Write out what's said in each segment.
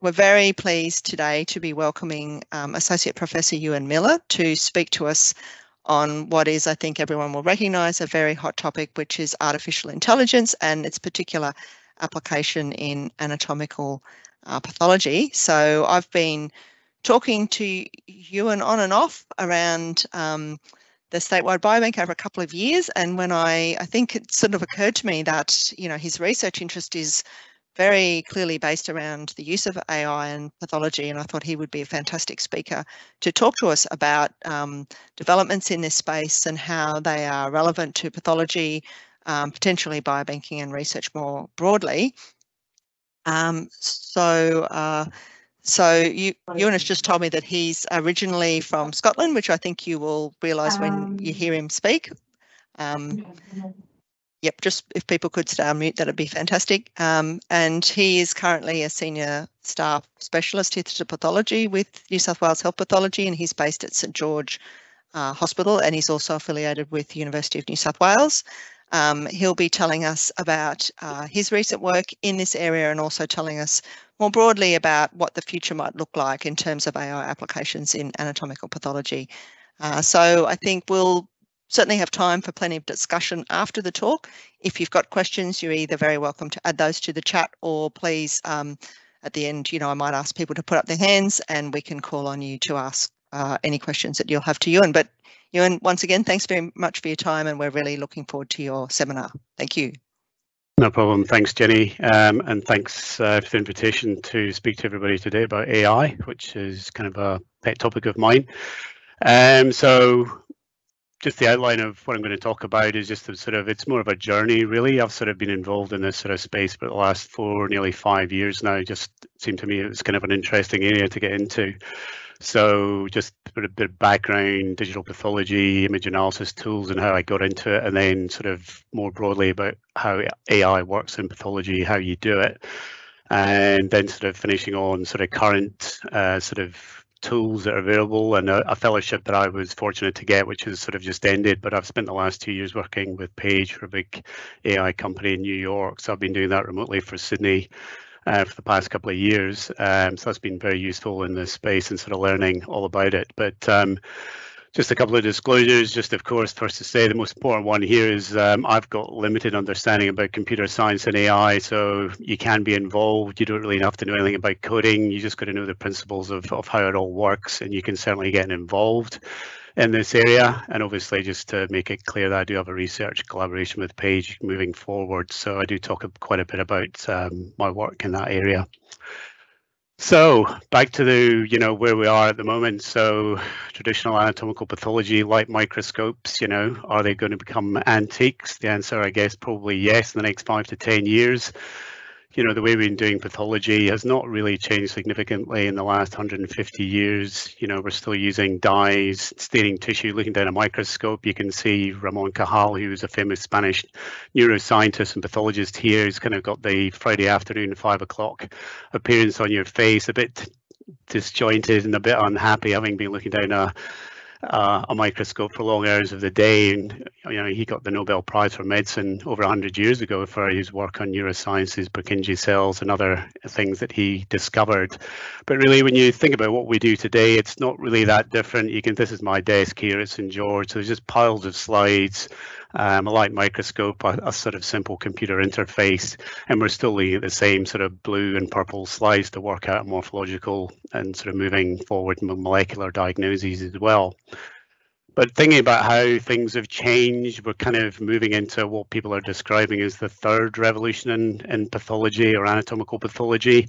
we're very pleased today to be welcoming um, Associate Professor Ewan Millar to speak to us on what is, I think everyone will recognise, a very hot topic, which is artificial intelligence and its particular application in anatomical uh, pathology. So I've been talking to Ewan on and off around um, the statewide biobank over a couple of years. And when I, I think it sort of occurred to me that, you know, his research interest is very clearly based around the use of AI and pathology. And I thought he would be a fantastic speaker to talk to us about um, developments in this space and how they are relevant to pathology, um, potentially biobanking and research more broadly. Um, so, uh, so Ewan, has just told me that he's originally from Scotland, which I think you will realise when you hear him speak. Yep, just if people could stay on mute, that'd be fantastic. Um, and he is currently a senior staff specialist histopathology with New South Wales Health Pathology, and he's based at St George uh, Hospital, and he's also affiliated with the University of New South Wales. Um, he'll be telling us about uh, his recent work in this area and also telling us more broadly about what the future might look like in terms of AI applications in anatomical pathology. Uh, so I think we'll certainly have time for plenty of discussion after the talk. If you've got questions, you're either very welcome to add those to the chat or please um, at the end, you know, I might ask people to put up their hands and we can call on you to ask uh, any questions that you'll have to Ewan. But Ewan, once again, thanks very much for your time and we're really looking forward to your seminar. Thank you. No problem. Thanks, Jenny. Um, and thanks uh, for the invitation to speak to everybody today about AI, which is kind of a pet topic of mine. Um, so just the outline of what I'm going to talk about is just sort of it's more of a journey really. I've sort of been involved in this sort of space for the last four, nearly five years now. It just seemed to me it was kind of an interesting area to get into. So just a bit of background, digital pathology, image analysis tools and how I got into it, and then sort of more broadly about how AI works in pathology, how you do it, and then sort of finishing on sort of current uh, sort of tools that are available and a, a, fellowship that I was fortunate to get, which has sort of just ended. But I've spent the last two years working with Paige for a big AI company in New York. So I've been doing that remotely for Sydney uh, for the past couple of years. Um, so that's been very useful in this space and sort of learning all about it. But um, just a couple of disclosures. Just of course, first to say the most important one here is um, I've got limited understanding about computer science and AI, so you can be involved. You don't really have to know anything about coding. You just got to know the principles of, of how it all works, and you can certainly get involved in this area. And obviously, just to make it clear that I do have a research collaboration with Paige moving forward. So I do talk quite a bit about um, my work in that area. So back to the, you know, where we are at the moment. So traditional anatomical pathology, light microscopes, you know, are they going to become antiques? The answer, I guess, probably yes in the next five to 10 years you know, the way we've been doing pathology has not really changed significantly in the last 150 years. You know, we're still using dyes, staining tissue, looking down a microscope. You can see Ramon Cajal, who's a famous Spanish neuroscientist and pathologist here, who's kind of got the Friday afternoon, five o'clock appearance on your face, a bit disjointed and a bit unhappy having been looking down a uh, a microscope for long hours of the day. And you know, he got the Nobel Prize for Medicine over 100 years ago for his work on neurosciences, Purkinje cells, and other things that he discovered. But really, when you think about what we do today, it's not really that different. You can. This is my desk here It's St George. So there's just piles of slides um, a light microscope, a, a, sort of simple computer interface, and we're still looking at the same sort of blue and purple slides to work out morphological and sort of moving forward molecular diagnoses as well. But thinking about how things have changed, we're kind of moving into what people are describing as the third revolution in, in pathology or anatomical pathology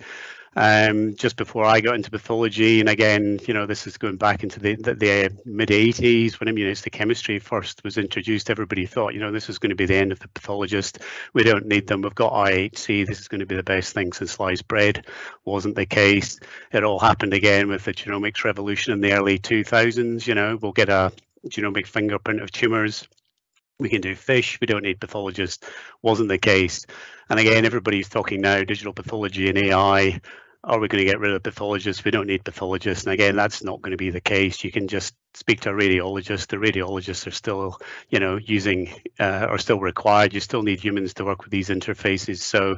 um, just before I got into pathology. And again, you know, this is going back into the, the, the mid 80s when immunohistochemistry first was introduced. Everybody thought, you know, this is going to be the end of the pathologist. We don't need them. We've got IHC. This is going to be the best thing since sliced bread. Wasn't the case. It all happened again with the genomics revolution in the early 2000s. You know, we'll get a genomic fingerprint of tumors we can do FISH, we don't need pathologists, wasn't the case. And again, everybody's talking now digital pathology and AI. Are we going to get rid of pathologists? We don't need pathologists. And again, that's not going to be the case. You can just speak to a radiologist. The radiologists are still, you know, using uh, are still required. You still need humans to work with these interfaces. So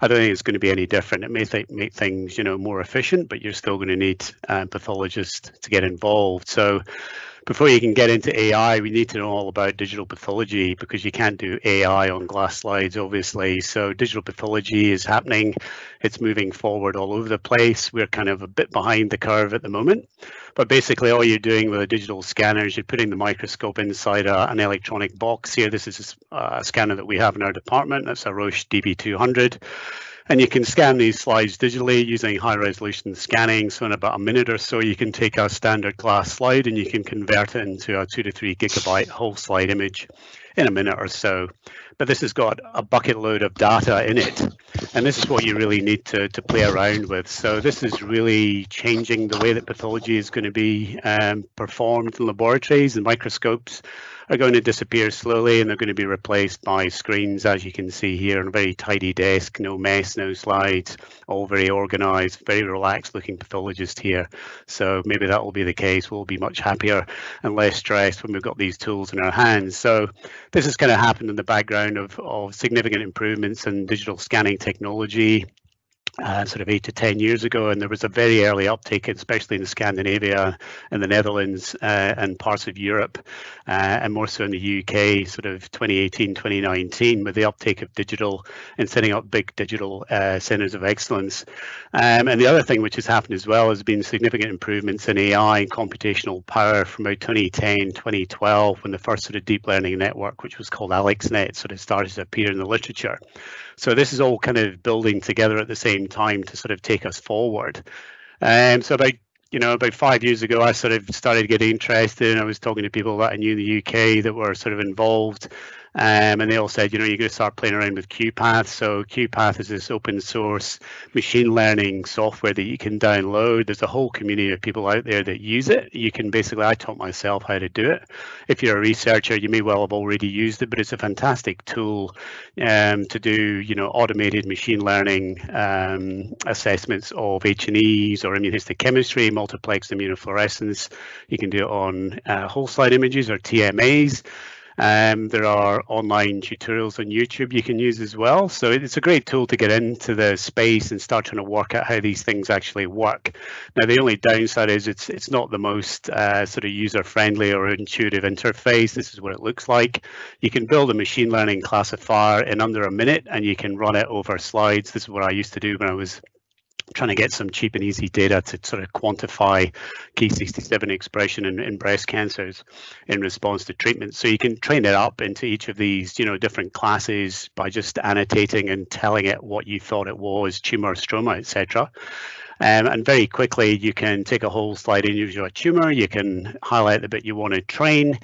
I don't think it's going to be any different. It may th make things, you know, more efficient, but you're still going to need uh, pathologists to get involved. So before you can get into AI, we need to know all about digital pathology because you can't do AI on glass slides, obviously. So digital pathology is happening. It's moving forward all over the place. We're kind of a bit behind the curve at the moment. But basically all you're doing with a digital scanner is you're putting the microscope inside a, an electronic box here. This is a scanner that we have in our department. That's a Roche DP200. And you can scan these slides digitally using high resolution scanning. So in about a minute or so, you can take a standard glass slide and you can convert it into a two to three gigabyte whole slide image in a minute or so. But this has got a bucket load of data in it. And this is what you really need to, to play around with. So this is really changing the way that pathology is going to be um, performed in laboratories and microscopes are going to disappear slowly and they're going to be replaced by screens, as you can see here, on a very tidy desk, no mess, no slides, all very organized, very relaxed looking pathologist here. So maybe that will be the case. We'll be much happier and less stressed when we've got these tools in our hands. So this is going to happen in the background of, of significant improvements in digital scanning technology, uh, sort of eight to 10 years ago, and there was a very early uptake, especially in Scandinavia and the Netherlands uh, and parts of Europe, uh, and more so in the UK, sort of 2018, 2019, with the uptake of digital and setting up big digital uh, centers of excellence. Um, and the other thing which has happened as well has been significant improvements in AI and computational power from about 2010, 2012, when the first sort of deep learning network, which was called AlexNet, sort of started to appear in the literature. So this is all kind of building together at the same time to sort of take us forward. Um, so about you know about five years ago, I sort of started getting interested, and I was talking to people that I knew in the UK that were sort of involved um, and they all said, you know, you're going to start playing around with QuPath. So QuPath is this open source machine learning software that you can download. There's a whole community of people out there that use it. You can basically, I taught myself how to do it. If you're a researcher, you may well have already used it, but it's a fantastic tool um, to do, you know, automated machine learning um, assessments of H&Es or immunohistochemistry, multiplex immunofluorescence. You can do it on uh, whole slide images or TMAs. Um, there are online tutorials on YouTube you can use as well. So it's a great tool to get into the space and start trying to work out how these things actually work. Now, the only downside is it's it's not the most uh, sort of user friendly or intuitive interface. This is what it looks like. You can build a machine learning classifier in under a minute and you can run it over slides. This is what I used to do when I was trying to get some cheap and easy data to sort of quantify Ki67 expression in, in breast cancers in response to treatment. So you can train it up into each of these, you know, different classes by just annotating and telling it what you thought it was, tumor, stroma, etc. Um, and very quickly, you can take a whole slide in your tumor, you can highlight the bit you want to train,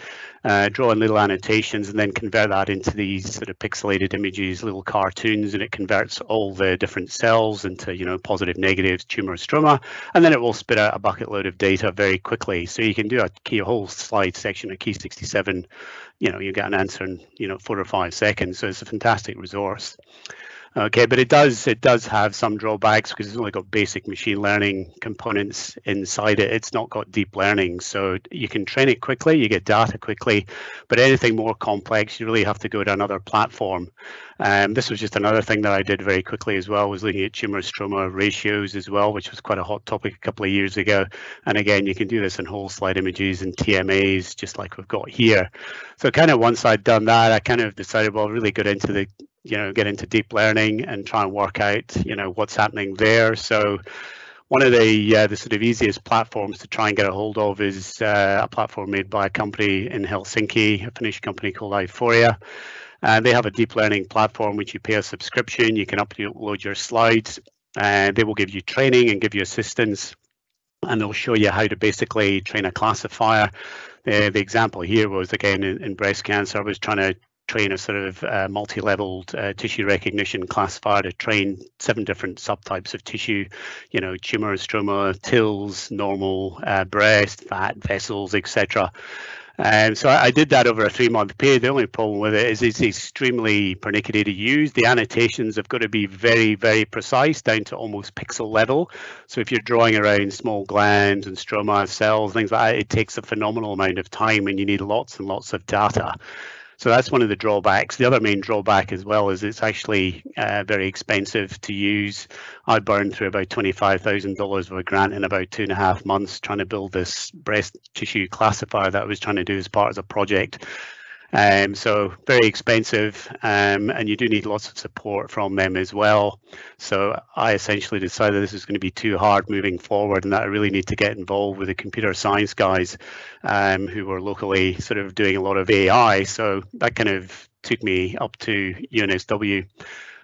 uh, draw in little annotations, and then convert that into these sort of pixelated images, little cartoons, and it converts all the different cells into, you know, positive, negatives, tumor, stroma, and then it will spit out a bucket load of data very quickly. So you can do a key whole slide section of Ki67. you know, you get an answer in, you know, four or five seconds. So it's a fantastic resource. Okay, but it does it does have some drawbacks because it's only got basic machine learning components inside it. It's not got deep learning, so you can train it quickly, you get data quickly, but anything more complex, you really have to go to another platform. Um, this was just another thing that I did very quickly as well, was looking at tumor stroma ratios as well, which was quite a hot topic a couple of years ago. And again, you can do this in whole slide images and TMAs, just like we've got here. So kind of once I'd done that, I kind of decided, well, really get into the you know get into deep learning and try and work out you know what's happening there so one of the uh, the sort of easiest platforms to try and get a hold of is uh, a platform made by a company in Helsinki, a Finnish company called Aiforia. And they have a deep learning platform which you pay a subscription. You can upload your slides, and they will give you training and give you assistance, and they'll show you how to basically train a classifier. Uh, the example here was again in, in breast cancer. I was trying to train a sort of uh, multi-leveled uh, tissue recognition classifier to train seven different subtypes of tissue, you know, tumor, stroma, TILs, normal, uh, breast, fat, vessels, etc. Um, so I, I, did that over a three month period. The only problem with it is it's extremely pernickety to use. The annotations have got to be very, very precise down to almost pixel level. So if you're drawing around small glands and stroma cells, things like that, it takes a phenomenal amount of time and you need lots and lots of data. So that's one of the drawbacks. The other main drawback as well is it's actually uh, very expensive to use. I burned through about $25,000 of a grant in about two and a half months trying to build this breast tissue classifier that I was trying to do as part of a project. Um, so very expensive, um, and you do need lots of support from them as well. So I essentially decided this is going to be too hard moving forward, and that I really need to get involved with the computer science guys um, who were locally sort of doing a lot of AI. So that kind of took me up to UNSW.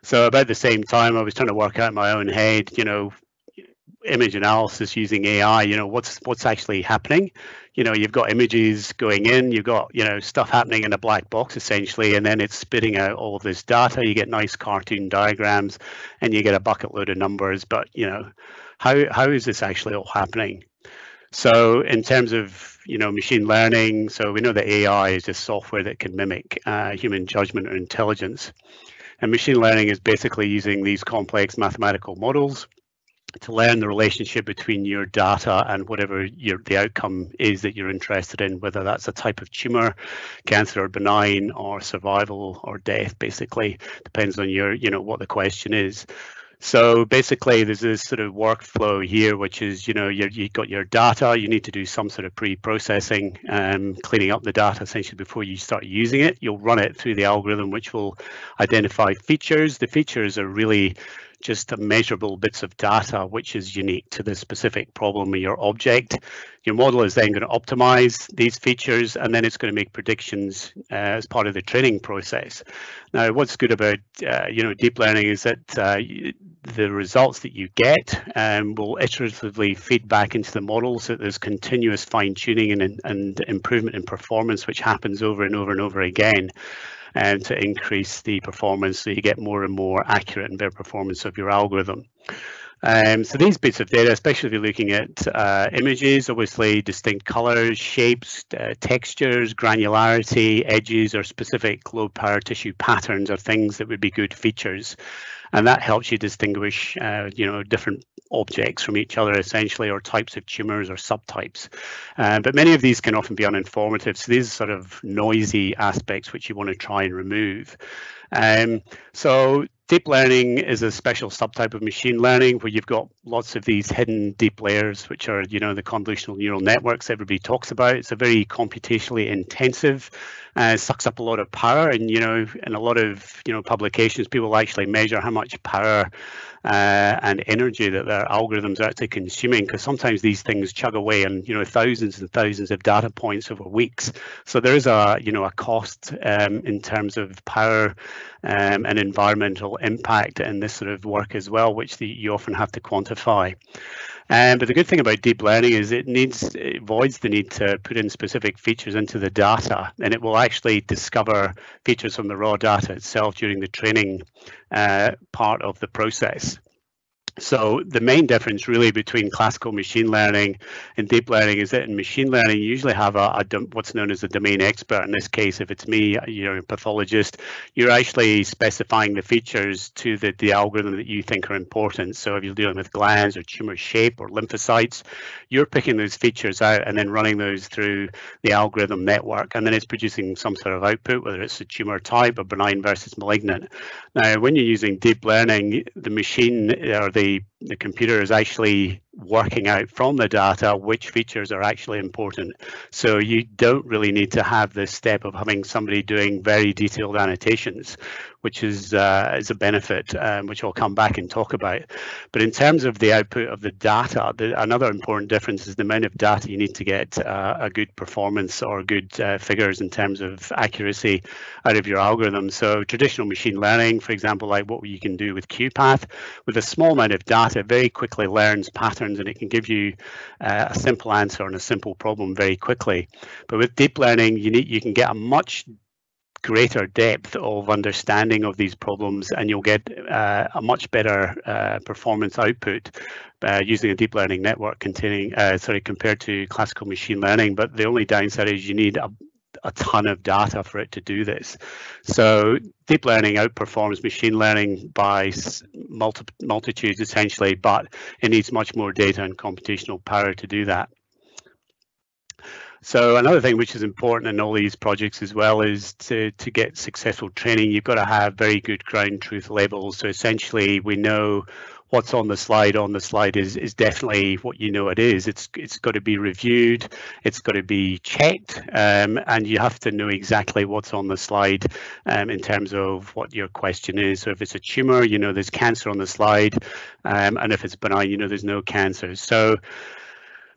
So about the same time, I was trying to work out my own head, you know, image analysis using AI, you know, what's what's actually happening. You know, you've got images going in, you've got, you know, stuff happening in a black box essentially, and then it's spitting out all of this data. You get nice cartoon diagrams and you get a bucket load of numbers, but you know, how how is this actually all happening? So in terms of you know machine learning, so we know that AI is just software that can mimic uh, human judgment or intelligence. And machine learning is basically using these complex mathematical models to learn the relationship between your data and whatever your the outcome is that you're interested in, whether that's a type of tumor, cancer or benign, or survival or death, basically depends on your you know what the question is. So basically, there's this sort of workflow here, which is, you know, you have got your data, you need to do some sort of pre-processing, um, cleaning up the data essentially before you start using it. You'll run it through the algorithm, which will identify features. The features are really just measurable bits of data which is unique to the specific problem or your object. Your model is then going to optimize these features and then it's going to make predictions uh, as part of the training process. Now, what's good about uh, you know deep learning is that uh, the results that you get um, will iteratively feed back into the model so there's continuous fine tuning and, and improvement in performance which happens over and over and over again and to increase the performance so you get more and more accurate and better performance of your algorithm. Um, so these bits of data, especially if you're looking at uh, images, obviously distinct colors, shapes, uh, textures, granularity, edges, or specific low power tissue patterns are things that would be good features. And that helps you distinguish, uh, you know, different objects from each other essentially or types of tumors or subtypes. Uh, but many of these can often be uninformative. So these are sort of noisy aspects which you want to try and remove. Um, so deep learning is a special subtype of machine learning where you've got lots of these hidden deep layers, which are, you know, the convolutional neural networks everybody talks about. It's a very computationally intensive, uh, sucks up a lot of power, and you know, in a lot of you know publications, people actually measure how much power uh, and energy that their algorithms are actually consuming because sometimes these things chug away and you know thousands and thousands of data points over weeks so there is a you know a cost um, in terms of power um, and environmental impact in this sort of work as well which the, you often have to quantify um, but the good thing about deep learning is it needs it avoids the need to put in specific features into the data, and it will actually discover features from the raw data itself during the training uh, part of the process. So the main difference really between classical machine learning and deep learning is that in machine learning you usually have a, a what's known as a domain expert. In this case, if it's me, you're a pathologist, you're actually specifying the features to the, the algorithm that you think are important. So if you're dealing with glands or tumor shape or lymphocytes, you're picking those features out and then running those through the algorithm network. And then it's producing some sort of output, whether it's a tumor type or benign versus malignant. Now, when you're using deep learning, the machine or the the computer is actually working out from the data which features are actually important. So you don't really need to have this step of having somebody doing very detailed annotations, which is uh, is a benefit, um, which I'll come back and talk about. But in terms of the output of the data, the, another important difference is the amount of data you need to get uh, a good performance or good uh, figures in terms of accuracy out of your algorithm. So traditional machine learning, for example, like what you can do with QuPath, with a small amount of data, very quickly learns patterns and it can give you uh, a simple answer on a simple problem very quickly. But with deep learning, you need you can get a much greater depth of understanding of these problems and you'll get uh, a much better uh, performance output uh, using a deep learning network containing, uh, sorry, compared to classical machine learning. But the only downside is you need a, a ton of data for it to do this. So deep learning outperforms machine learning by multi multitudes essentially, but it needs much more data and computational power to do that. So another thing which is important in all these projects as well is to, to get successful training, you've got to have very good ground truth labels. So essentially we know what's on the slide on the slide is is definitely what you know it is. It's it's got to be reviewed, it's got to be checked, um, and you have to know exactly what's on the slide um, in terms of what your question is. So if it's a tumor, you know there's cancer on the slide, um, and if it's benign, you know there's no cancer. So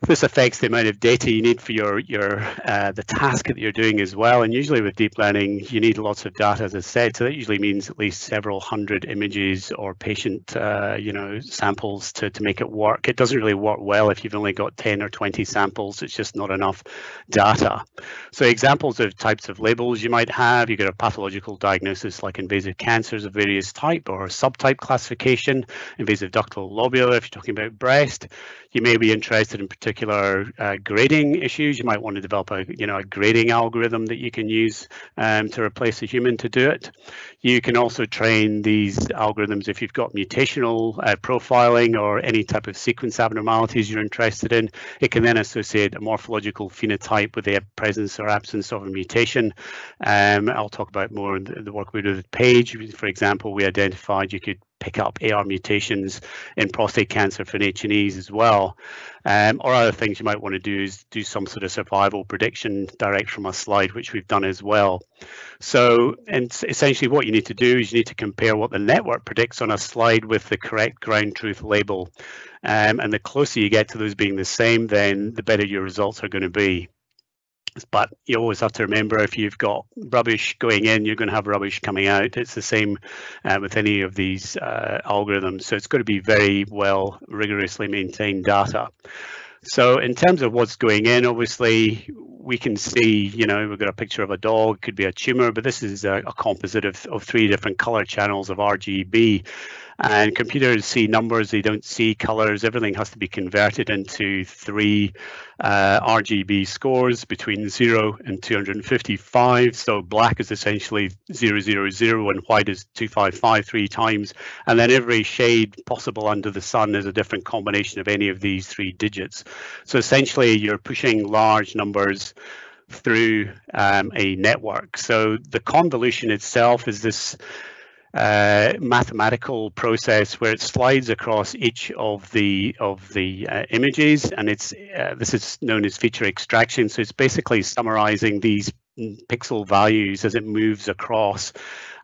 this affects the amount of data you need for your your uh, the task that you're doing as well. And usually with deep learning, you need lots of data, as I said. So that usually means at least several hundred images or patient uh, you know samples to to make it work. It doesn't really work well if you've only got 10 or 20 samples. It's just not enough data. So examples of types of labels you might have, you get a pathological diagnosis like invasive cancers of various type or subtype classification, invasive ductal lobular if you're talking about breast. You may be interested in particular uh, grading issues. You might want to develop a you know a grading algorithm that you can use um, to replace a human to do it. You can also train these algorithms if you've got mutational uh, profiling or any type of sequence abnormalities you're interested in. It can then associate a morphological phenotype with the presence or absence of a mutation. Um, I'll talk about more in the, the work we did with Paige. For example, we identified you could pick up AR mutations in prostate cancer for H&Es as well. Um, or other things you might want to do is do some sort of survival prediction direct from a slide, which we've done as well. So and essentially what you need to do is you need to compare what the network predicts on a slide with the correct ground truth label. Um, and the closer you get to those being the same, then the better your results are going to be but you always have to remember if you've got rubbish going in, you're going to have rubbish coming out. It's the same uh, with any of these uh, algorithms. So it's got to be very well rigorously maintained data. So in terms of what's going in, obviously we can see, you know, we've got a picture of a dog, could be a tumor, but this is a, a composite of, of three different color channels of RGB and computers see numbers they don't see colors. Everything has to be converted into three uh, RGB scores between 0 and 255 so black is essentially 000 and white is 255 three times. And then every shade possible under the sun is a different combination of any of these three digits. So essentially you're pushing large numbers through um, a network. So the convolution itself is this uh, mathematical process where it slides across each of the of the uh, images, and it's uh, this is known as feature extraction. So it's basically summarizing these pixel values as it moves across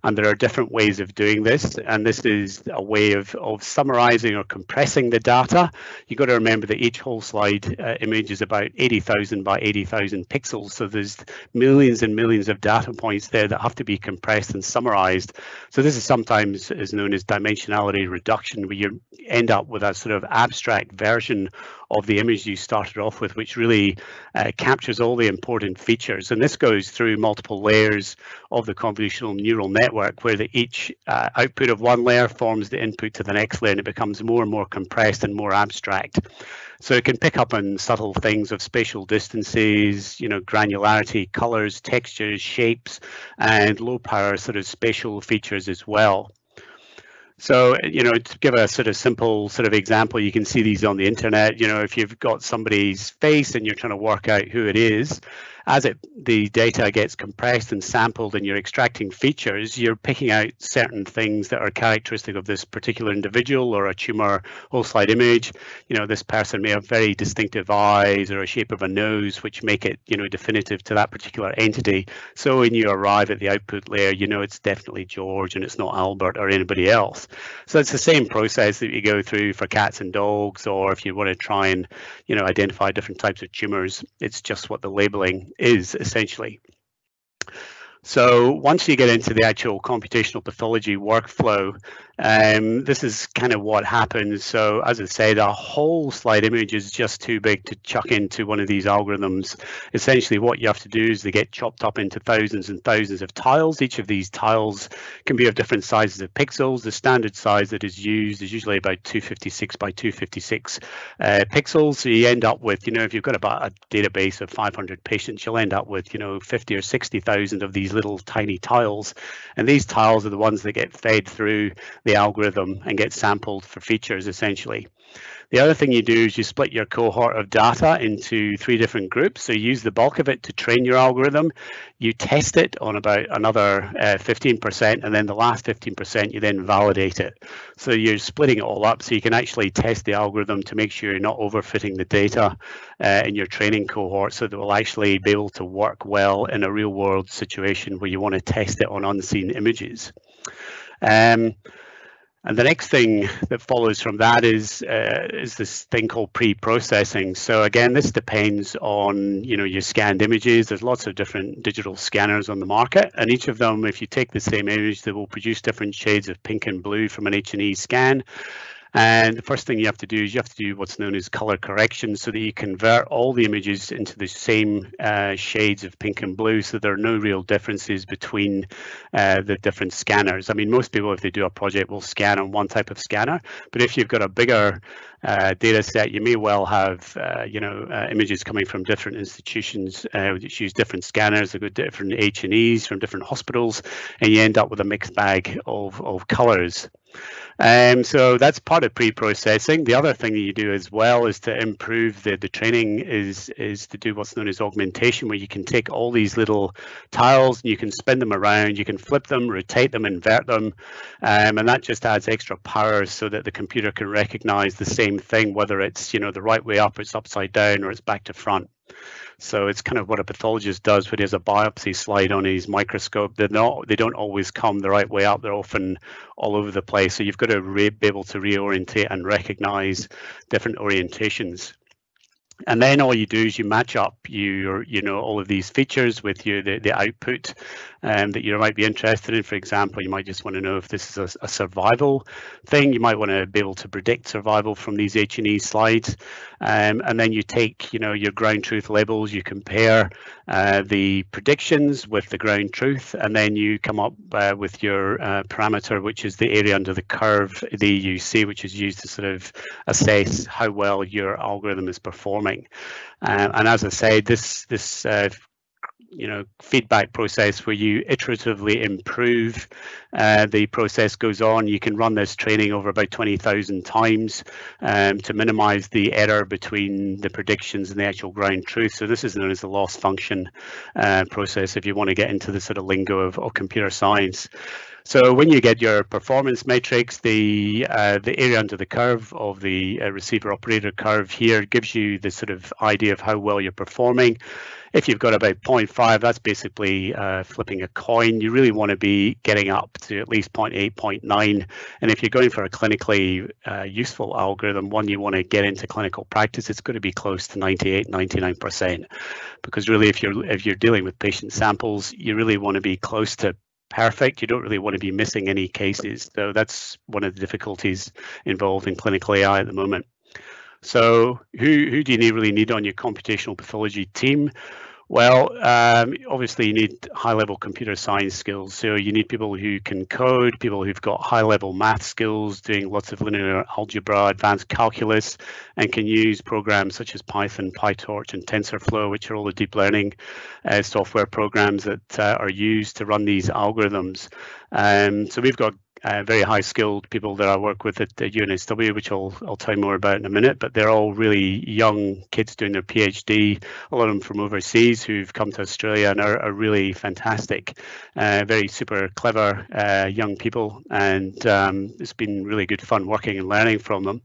and there are different ways of doing this. And this is a way of, of summarizing or compressing the data. You've got to remember that each whole slide uh, image is about 80,000 by 80,000 pixels. So there's millions and millions of data points there that have to be compressed and summarized. So this is sometimes is known as dimensionality reduction, where you end up with a sort of abstract version of the image you started off with, which really uh, captures all the important features. And this goes through multiple layers of the convolutional neural network, where the, each uh, output of one layer forms the input to the next layer, and it becomes more and more compressed and more abstract. So it can pick up on subtle things of spatial distances, you know, granularity, colors, textures, shapes, and low power sort of spatial features as well. So, you know, to give a sort of simple sort of example, you can see these on the internet. You know, if you've got somebody's face and you're trying to work out who it is, as it the data gets compressed and sampled and you're extracting features, you're picking out certain things that are characteristic of this particular individual or a tumor whole slide image. You know, this person may have very distinctive eyes or a shape of a nose, which make it, you know, definitive to that particular entity. So when you arrive at the output layer, you know it's definitely George and it's not Albert or anybody else. So it's the same process that you go through for cats and dogs, or if you want to try and, you know, identify different types of tumors, it's just what the labeling is essentially. So once you get into the actual computational pathology workflow, um, this is kind of what happens. So as I said, a whole slide image is just too big to chuck into one of these algorithms. Essentially what you have to do is they get chopped up into thousands and thousands of tiles. Each of these tiles can be of different sizes of pixels. The standard size that is used is usually about 256 by 256 uh, pixels. So you end up with, you know, if you've got about a database of 500 patients, you'll end up with, you know, 50 or 60,000 of these these little tiny tiles. And these tiles are the ones that get fed through the algorithm and get sampled for features essentially. The other thing you do is you split your cohort of data into three different groups. So you use the bulk of it to train your algorithm. You test it on about another uh, 15%, and then the last 15% you then validate it. So you're splitting it all up so you can actually test the algorithm to make sure you're not overfitting the data uh, in your training cohort so that it will actually be able to work well in a real world situation where you want to test it on unseen images. Um, and the next thing that follows from that is uh, is this thing called pre-processing. So again, this depends on you know your scanned images. There's lots of different digital scanners on the market, and each of them, if you take the same image, they will produce different shades of pink and blue from an H&E scan. And the first thing you have to do is you have to do what's known as color correction so that you convert all the images into the same uh, shades of pink and blue so there are no real differences between uh, the different scanners. I mean, most people, if they do a project, will scan on one type of scanner, but if you've got a bigger uh, data set, you may well have, uh, you know, uh, images coming from different institutions uh, which use different scanners, they've got different H&Es from different hospitals, and you end up with a mixed bag of, of colors. Um, so that's part of pre-processing. The other thing that you do as well is to improve the, the training is is to do what's known as augmentation, where you can take all these little tiles and you can spin them around, you can flip them, rotate them, invert them, um, and that just adds extra power so that the computer can recognize the same thing, whether it's you know the right way up, it's upside down, or it's back to front. So it's kind of what a pathologist does when he has a biopsy slide on his microscope. They're not, they don't always come the right way up. They're often all over the place. So you've got to be able to reorientate and recognize different orientations and then all you do is you match up your you know all of these features with you the, the output um, that you might be interested in. For example you might just want to know if this is a, a survival thing. You might want to be able to predict survival from these H&E slides. Um, and then you take you know your ground truth labels you compare uh, the predictions with the ground truth and then you come up uh, with your uh, parameter which is the area under the curve the AUC which is used to sort of assess how well your algorithm is performing um, and as I said, this this uh, you know feedback process where you iteratively improve uh, the process goes on. You can run this training over about 20,000 times um, to minimize the error between the predictions and the actual ground truth. So this is known as the loss function uh, process if you want to get into the sort of lingo of, of computer science so when you get your performance matrix, the uh, the area under the curve of the uh, receiver operator curve here gives you the sort of idea of how well you're performing. If you've got about 0.5, that's basically uh, flipping a coin. You really want to be getting up to at least 0.8, 0.9. And if you're going for a clinically uh, useful algorithm, one you want to get into clinical practice, it's going to be close to 98, 99%. Because really, if you're if you're dealing with patient samples, you really want to be close to perfect. You don't really want to be missing any cases. So that's one of the difficulties involved in clinical AI at the moment. So who, who do you really need on your computational pathology team? Well, um, obviously you need high-level computer science skills. So you need people who can code, people who've got high-level math skills, doing lots of linear algebra, advanced calculus, and can use programs such as Python, PyTorch, and TensorFlow, which are all the deep learning uh, software programs that uh, are used to run these algorithms. Um, so we've got uh, very high skilled people that I work with at the UNSW, which I'll, I'll tell you more about in a minute, but they're all really young kids doing their PhD, a lot of them from overseas who've come to Australia and are, are really fantastic, uh, very super clever uh, young people. And um, it's been really good fun working and learning from them.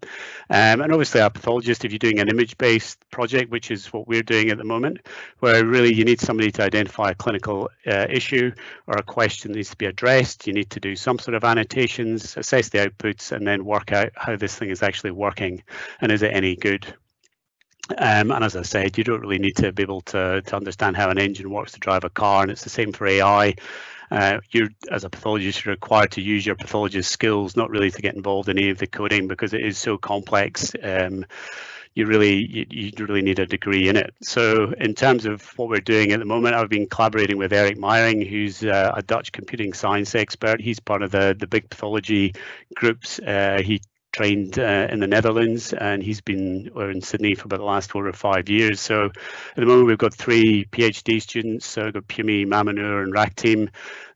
Um, and obviously a pathologist, if you're doing an image-based project, which is what we're doing at the moment, where really you need somebody to identify a clinical uh, issue or a question that needs to be addressed, you need to do some sort of annotation annotations, assess the outputs, and then work out how this thing is actually working and is it any good. Um, and as I said, you don't really need to be able to, to understand how an engine works to drive a car, and it's the same for AI. Uh, you, as a pathologist, you're required to use your pathologist skills, not really to get involved in any of the coding because it is so complex. Um, you really you, you, really need a degree in it. So in terms of what we're doing at the moment, I've been collaborating with Erik Meijering, who's uh, a Dutch computing science expert. He's part of the the big pathology groups. Uh, he trained uh, in the Netherlands and he's been in Sydney for about the last four or five years. So at the moment we've got three PhD students, so we've got Pumi, Mamunur and Raktim.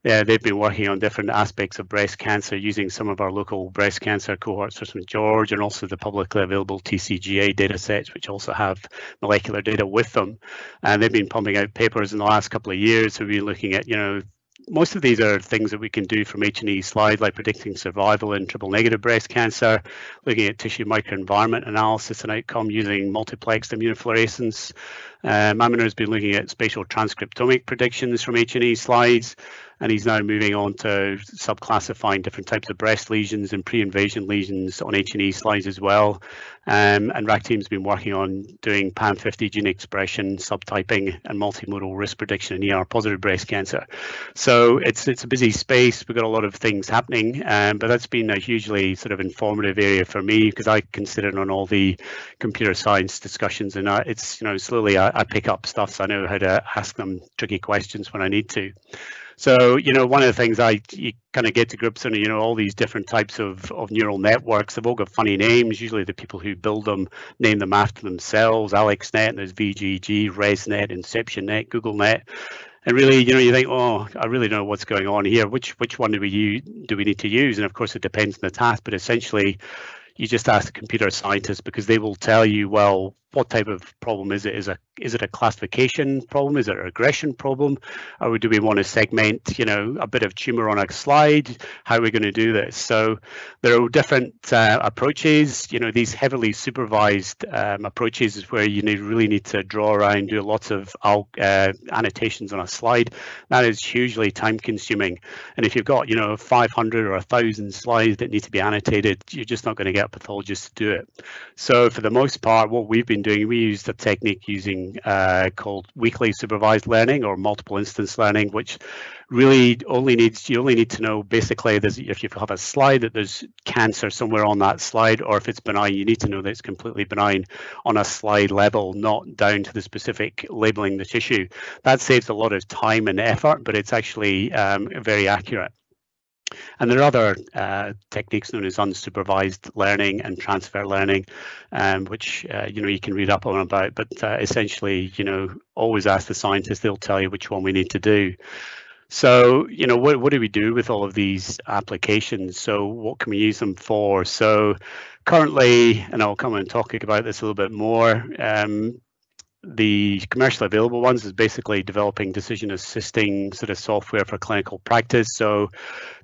Uh, they've been working on different aspects of breast cancer using some of our local breast cancer cohorts for St George and also the publicly available TCGA data sets, which also have molecular data with them. And they've been pumping out papers in the last couple of years. We've been looking at, you know, most of these are things that we can do from H&E slide, like predicting survival in triple negative breast cancer, looking at tissue microenvironment analysis and outcome using multiplexed immunofluorescence. Uh, Mamunur has been looking at spatial transcriptomic predictions from H&E slides, and he's now moving on to subclassifying different types of breast lesions and pre-invasion lesions on H&E slides as well. Um, and Raktim's been working on doing PAM50 gene expression, subtyping, and multimodal risk prediction in ER-positive breast cancer. So it's it's a busy space. We've got a lot of things happening, um, but that's been a hugely sort of informative area for me because I consider it on all the computer science discussions, and I, it's you know slowly I, I pick up stuff, so I know how to ask them tricky questions when I need to. So, you know, one of the things I kind of get to grips on, you know, all these different types of, of neural networks, they've all got funny names. Usually the people who build them name them after themselves. AlexNet, there's VGG, ResNet, InceptionNet, GoogleNet. And really, you know, you think, oh, I really don't know what's going on here. Which which one do we use, do we need to use? And of course, it depends on the task. But essentially, you just ask the computer scientists because they will tell you, well, what type of problem is it? Is a is it a classification problem? Is it a regression problem? Or do we want to segment, you know, a bit of tumor on a slide? How are we going to do this? So there are different uh, approaches. You know, these heavily supervised um, approaches is where you need, really need to draw around, do lots of uh, annotations on a slide. That is hugely time consuming. And if you've got, you know, 500 or 1,000 slides that need to be annotated, you're just not going to get a pathologist to do it. So for the most part, what we've been doing, we use a technique using uh, called weakly supervised learning or multiple instance learning, which really only needs you only need to know basically there's if you have a slide that there's cancer somewhere on that slide or if it's benign you need to know that it's completely benign on a slide level not down to the specific labeling the tissue. That saves a lot of time and effort but it's actually um, very accurate and there are other uh, techniques known as unsupervised learning and transfer learning, um, which uh, you know you can read up on about. But uh, essentially, you know, always ask the scientists; they'll tell you which one we need to do. So, you know, what what do we do with all of these applications? So, what can we use them for? So, currently, and I'll come and talk about this a little bit more. Um, the commercially available ones is basically developing decision assisting sort of software for clinical practice. So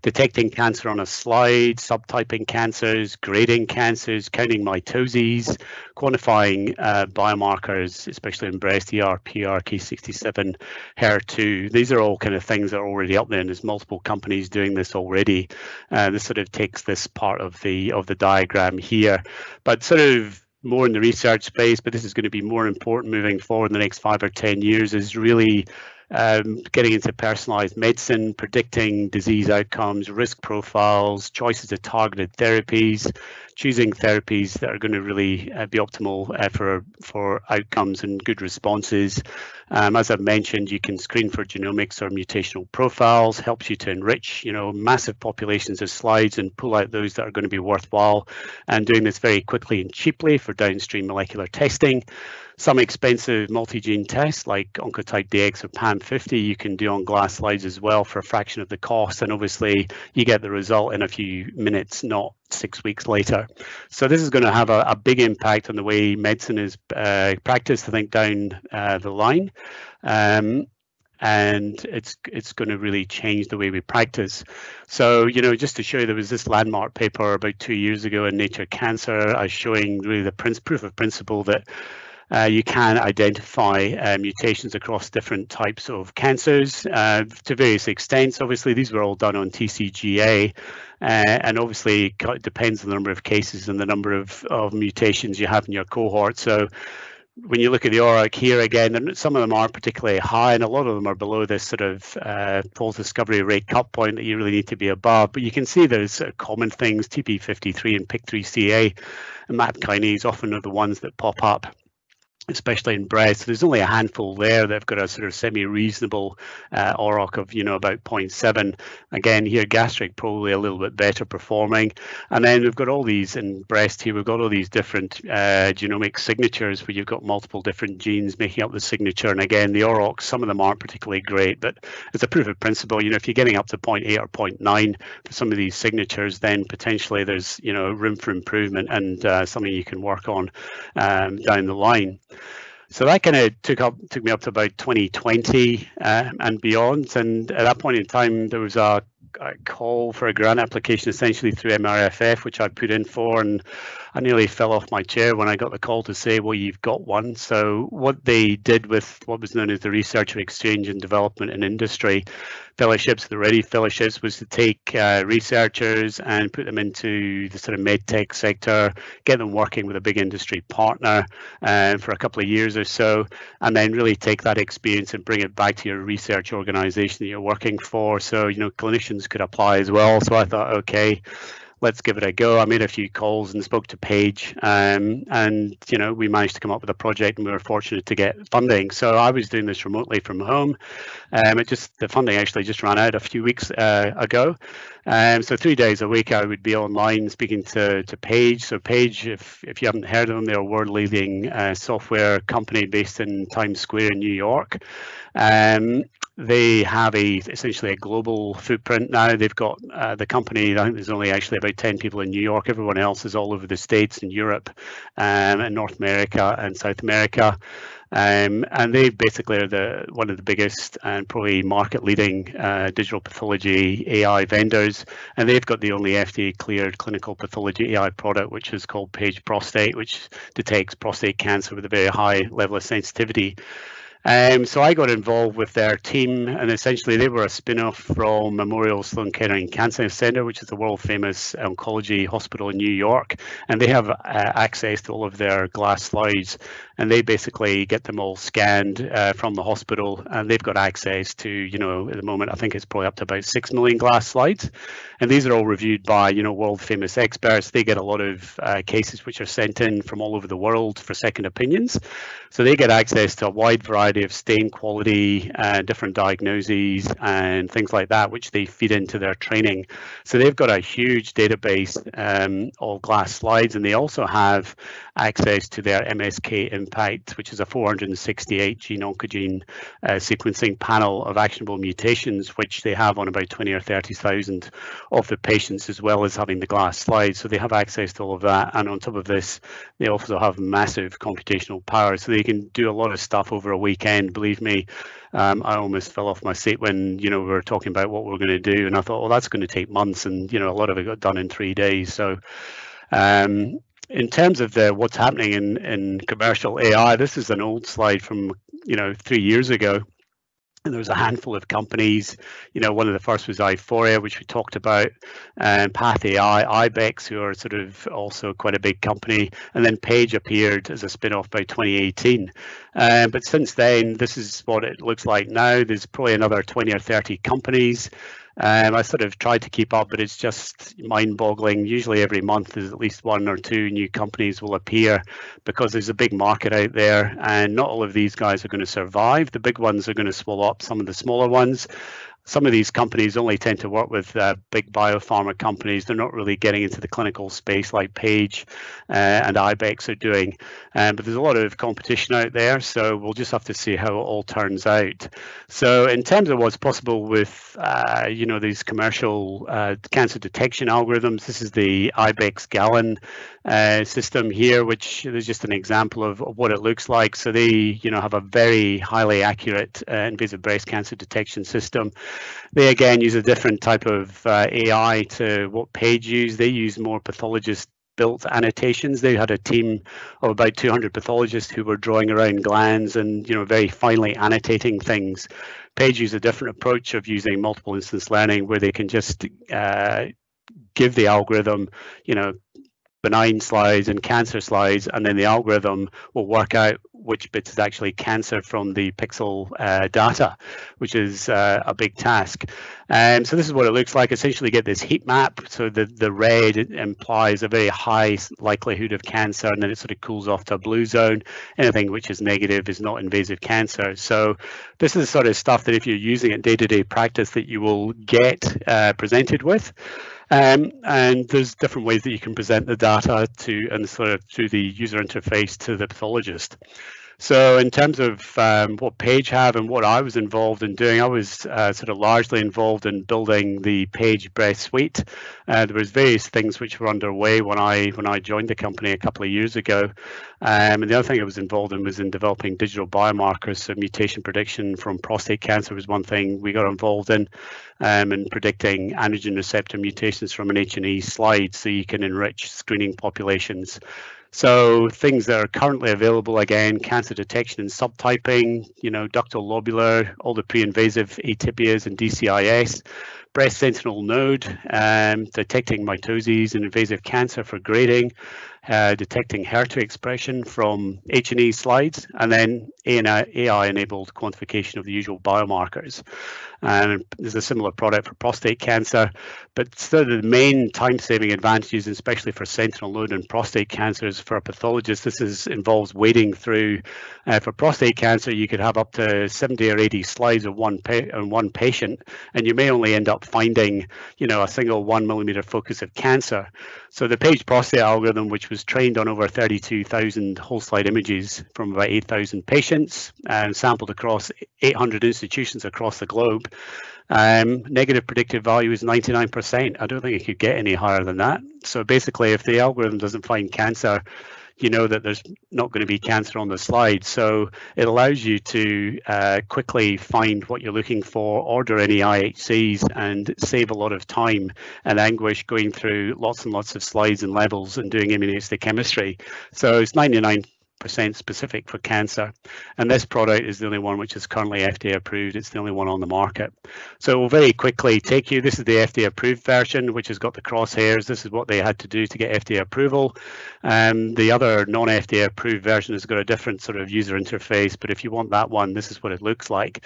detecting cancer on a slide, subtyping cancers, grading cancers, counting mitoses, quantifying uh, biomarkers, especially in breast ER, PR, Ki67, HER2. These are all kind of things that are already up there and there's multiple companies doing this already. Uh, this sort of takes this part of the of the diagram here. But sort of more in the research space, but this is going to be more important moving forward in the next five or 10 years, is really um, getting into personalized medicine, predicting disease outcomes, risk profiles, choices of targeted therapies, choosing therapies that are going to really uh, be optimal uh, for for outcomes and good responses. Um, as I've mentioned, you can screen for genomics or mutational profiles, helps you to enrich, you know, massive populations of slides and pull out those that are going to be worthwhile, and doing this very quickly and cheaply for downstream molecular testing. Some expensive multi-gene tests like Oncotype DX or PAM50 you can do on glass slides as well for a fraction of the cost. And obviously you get the result in a few minutes, not six weeks later. So this is going to have a, a big impact on the way medicine is uh, practiced, I think, down uh, the line. Um, and it's it's going to really change the way we practice. So you know, just to show you, there was this landmark paper about two years ago in Nature Cancer, uh, showing really the proof of principle that uh, you can identify uh, mutations across different types of cancers uh, to various extents. Obviously, these were all done on TCGA, uh, and obviously it depends on the number of cases and the number of, of mutations you have in your cohort. So when you look at the AUROC here again, some of them are particularly high, and a lot of them are below this sort of uh, false discovery rate cut point that you really need to be above. But you can see there's uh, common things, TP53 and PIK3CA, and MAP kinase often are the ones that pop up especially in breast. There's only a handful there that have got a sort of semi-reasonable uh, of, you know, about 0.7. Again, here gastric probably a little bit better performing. And then we've got all these in breast here, we've got all these different uh, genomic signatures where you've got multiple different genes making up the signature. And again, the AUROCs, some of them aren't particularly great, but as a proof of principle, you know, if you're getting up to 0.8 or 0.9 for some of these signatures, then potentially there's, you know, room for improvement and uh, something you can work on um, down the line. So that kind of took up took me up to about 2020 uh, and beyond. And at that point in time, there was a, a, call for a grant application essentially through MRFF, which I put in for, and I nearly fell off my chair when I got the call to say, "Well, you've got one." So what they did with what was known as the Research Exchange and Development in Industry fellowships, the REDI fellowships, was to take uh, researchers and put them into the sort of medtech sector, get them working with a big industry partner uh, for a couple of years or so, and then really take that experience and bring it back to your research organization that you're working for. So, you know, clinicians could apply as well. So I thought, okay, let's give it a go. I made a few calls and spoke to Paige, um, and you know we managed to come up with a project, and we were fortunate to get funding. So I was doing this remotely from home. Um, it just the funding actually just ran out a few weeks uh, ago. Um, so three days a week I would be online speaking to to Paige. So Paige, if if you haven't heard of them, they're a world-leading uh, software company based in Times Square in New York. Um, they have a essentially a global footprint now. They've got uh, the company. I think there's only actually about ten people in New York. Everyone else is all over the states and Europe, um, and North America and South America. Um, and they basically are the one of the biggest and probably market leading uh, digital pathology AI vendors. And they've got the only FDA cleared clinical pathology AI product, which is called Paige Prostate, which detects prostate cancer with a very high level of sensitivity. Um, so I got involved with their team, and essentially they were a spin-off from Memorial Sloan Kettering Cancer Center, which is the world famous oncology hospital in New York, and they have uh, access to all of their glass slides, and they basically get them all scanned uh, from the hospital, and they've got access to, you know, at the moment I think it's probably up to about six million glass slides, and these are all reviewed by, you know, world famous experts. They get a lot of uh, cases which are sent in from all over the world for second opinions, so they get access to a wide variety of stain quality, uh, different diagnoses, and things like that, which they feed into their training. So they've got a huge database um, of glass slides, and they also have access to their MSK Which is a 468 gene oncogene uh, sequencing panel of actionable mutations, which they have on about 20 or 30,000 of the patients, as well as having the glass slides. So they have access to all of that. And on top of this, they also have massive computational power. So they can do a lot of stuff over a weekend. Believe me, um, I almost fell off my seat when, you know, we were talking about what we are going to do. And I thought, well, that's going to take months. And, you know, a lot of it got done in three days. So um, in terms of the what's happening in in commercial AI, this is an old slide from you know three years ago. And there was a handful of companies. You know, one of the first was Aiforia, which we talked about, and Path AI, Ibex, who are sort of also quite a big company, and then Paige appeared as a spin-off by 2018. Um, but since then, this is what it looks like now. There's probably another 20 or 30 companies. Um, I sort of tried to keep up, but it's just mind-boggling. Usually, every month, there's at least one or two new companies will appear because there's a big market out there, and not all of these guys are going to survive. The big ones are going to swallow up some of the smaller ones, some of these companies only tend to work with uh, big biopharma companies. They're not really getting into the clinical space like Paige uh, and Ibex are doing. Um, but there's a lot of competition out there, so we'll just have to see how it all turns out. So in terms of what's possible with, uh, you know, these commercial uh, cancer detection algorithms, this is the Ibex Galen uh, system here, which is just an example of, of, what it looks like. So they, you know, have a very highly accurate uh, invasive breast cancer detection system. They again use a different type of uh, AI to what Paige use. They use more pathologist built annotations. They had a team of about 200 pathologists who were drawing around glands and you know very finely annotating things. Paige used a different approach of using multiple instance learning where they can just uh, give the algorithm, you know, benign slides and cancer slides, and then the algorithm will work out which bit is actually cancer from the pixel uh, data, which is uh, a big task. And um, so this is what it looks like. Essentially, get this heat map. So the the red implies a very high likelihood of cancer, and then it sort of cools off to a blue zone. Anything which is negative is not invasive cancer. So this is the sort of stuff that if you're using it day-to-day -day practice, that you will get uh, presented with. Um, and there's different ways that you can present the data to and sort of through the user interface to the pathologist. So in terms of um, what Paige have and what I was involved in doing, I was uh, sort of largely involved in building the Paige Breast Suite. Uh, there was various things which were underway when I when I joined the company a couple of years ago. Um, and the other thing I was involved in was in developing digital biomarkers. So mutation prediction from prostate cancer was one thing we got involved in, um, and predicting androgen receptor mutations from an H&E slide so you can enrich screening populations. So things that are currently available again, cancer detection and subtyping, you know, ductal lobular, all the pre-invasive atypias and DCIS, breast sentinel node, um, detecting mitoses and invasive cancer for grading, uh, detecting HER2 expression from H&E slides, and then AI-enabled quantification of the usual biomarkers. And there's a similar product for prostate cancer, but still the main time-saving advantages, especially for sentinel node and prostate cancers for a pathologist, this is involves wading through. Uh, for prostate cancer, you could have up to 70 or 80 slides of one on one patient, and you may only end up finding, you know, a single one millimeter focus of cancer. So the Paige prostate algorithm, which was trained on over 32,000 whole slide images from about 8,000 patients and sampled across 800 institutions across the globe, um, negative predictive value is 99%. I don't think it could get any higher than that. So basically, if the algorithm doesn't find cancer, you know that there's not going to be cancer on the slide. So it allows you to uh, quickly find what you're looking for, order any IHCs, and save a lot of time and anguish going through lots and lots of slides and levels and doing immunohistochemistry. So it's 99 percent specific for cancer. And this product is the only one which is currently FDA approved. It's the only one on the market. So it will very quickly take you. This is the FDA approved version, which has got the crosshairs. This is what they had to do to get FDA approval. Um, the other non-FDA approved version has got a different sort of user interface. But if you want that one, this is what it looks like.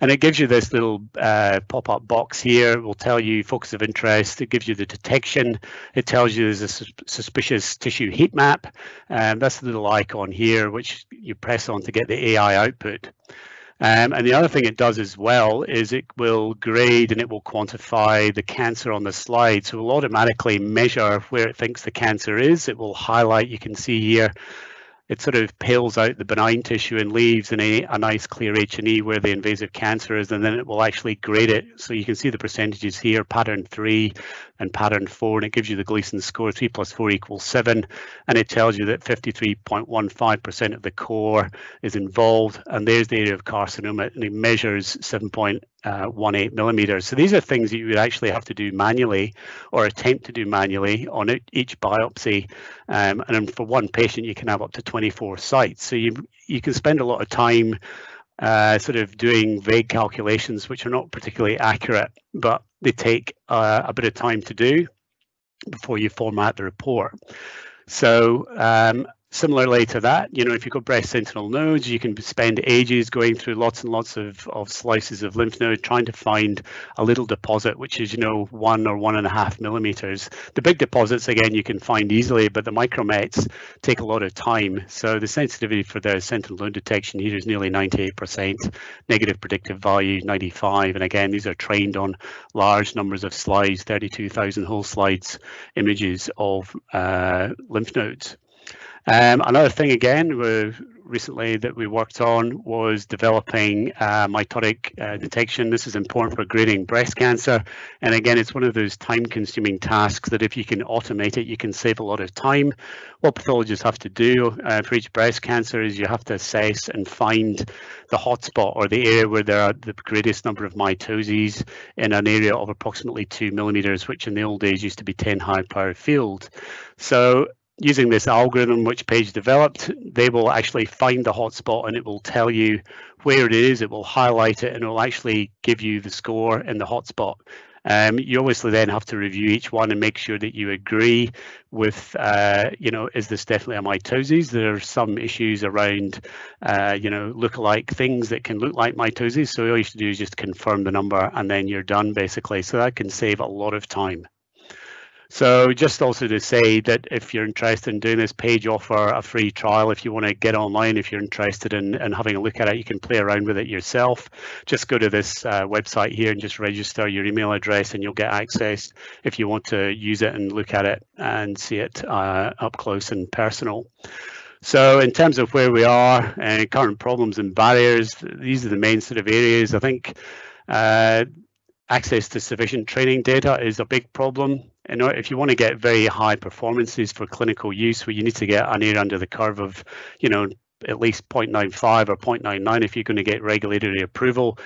And it gives you this little uh, pop-up box here. It will tell you focus of interest. It gives you the detection. It tells you there's a suspicious tissue heat map. And that's the little icon here, which you press on to get the AI output. Um, and the other thing it does as well is it will grade and it will quantify the cancer on the slide. So it will automatically measure where it thinks the cancer is. It will highlight, you can see here, it sort of pales out the benign tissue and leaves in a, nice clear H&E where the invasive cancer is, and then it will actually grade it. So you can see the percentages here, pattern three and pattern four, and it gives you the Gleason score, three plus four equals seven, and it tells you that 53.15% of the core is involved, and there's the area of carcinoma, and it measures 7.18 uh, millimeters. So these are things that you would actually have to do manually or attempt to do manually on each biopsy. Um, and for one patient, you can have up to 24 sites. So you, you can spend a lot of time uh, sort of doing vague calculations, which are not particularly accurate, but they take uh, a bit of time to do before you format the report. So um, Similarly to that, you know, if you've got breast sentinel nodes, you can spend ages going through lots and lots of, of slices of lymph node trying to find a little deposit, which is, you know, one or one and a half millimeters. The big deposits, again, you can find easily, but the micromets take a lot of time. So the sensitivity for the sentinel node detection here is nearly 98%, negative predictive value 95. And again, these are trained on large numbers of slides, 32,000 whole slides images of uh, lymph nodes. Um, another thing again, recently that we worked on was developing uh, mitotic uh, detection. This is important for grading breast cancer. And again, it's one of those time consuming tasks that if you can automate it, you can save a lot of time. What pathologists have to do uh, for each breast cancer is you have to assess and find the hotspot or the area where there are the greatest number of mitoses in an area of approximately two millimeters, which in the old days used to be 10 high power field. So using this algorithm which Paige developed, they will actually find the hotspot and it will tell you where it is. It will highlight it and it will actually give you the score in the hotspot. Um, you obviously then have to review each one and make sure that you agree with, uh, you know, is this definitely a mitosis? There are some issues around, uh, you know, look-alike things that can look like mitosis. So all you to do is just confirm the number and then you're done basically. So that can save a lot of time. So just also to say that if you're interested in doing this Paige offer a free trial, if you want to get online, if you're interested in, in having a look at it, you can play around with it yourself. Just go to this uh, website here and just register your email address and you'll get access if you want to use it and look at it and see it uh, up close and personal. So in terms of where we are and current problems and barriers, these are the main sort of areas. I think uh, access to sufficient training data is a big problem you uh, know, if you want to get very high performances for clinical use, where you need to get an area under the curve of, you know, at least 0.95 or 0.99 if you're going to get regulatory approval,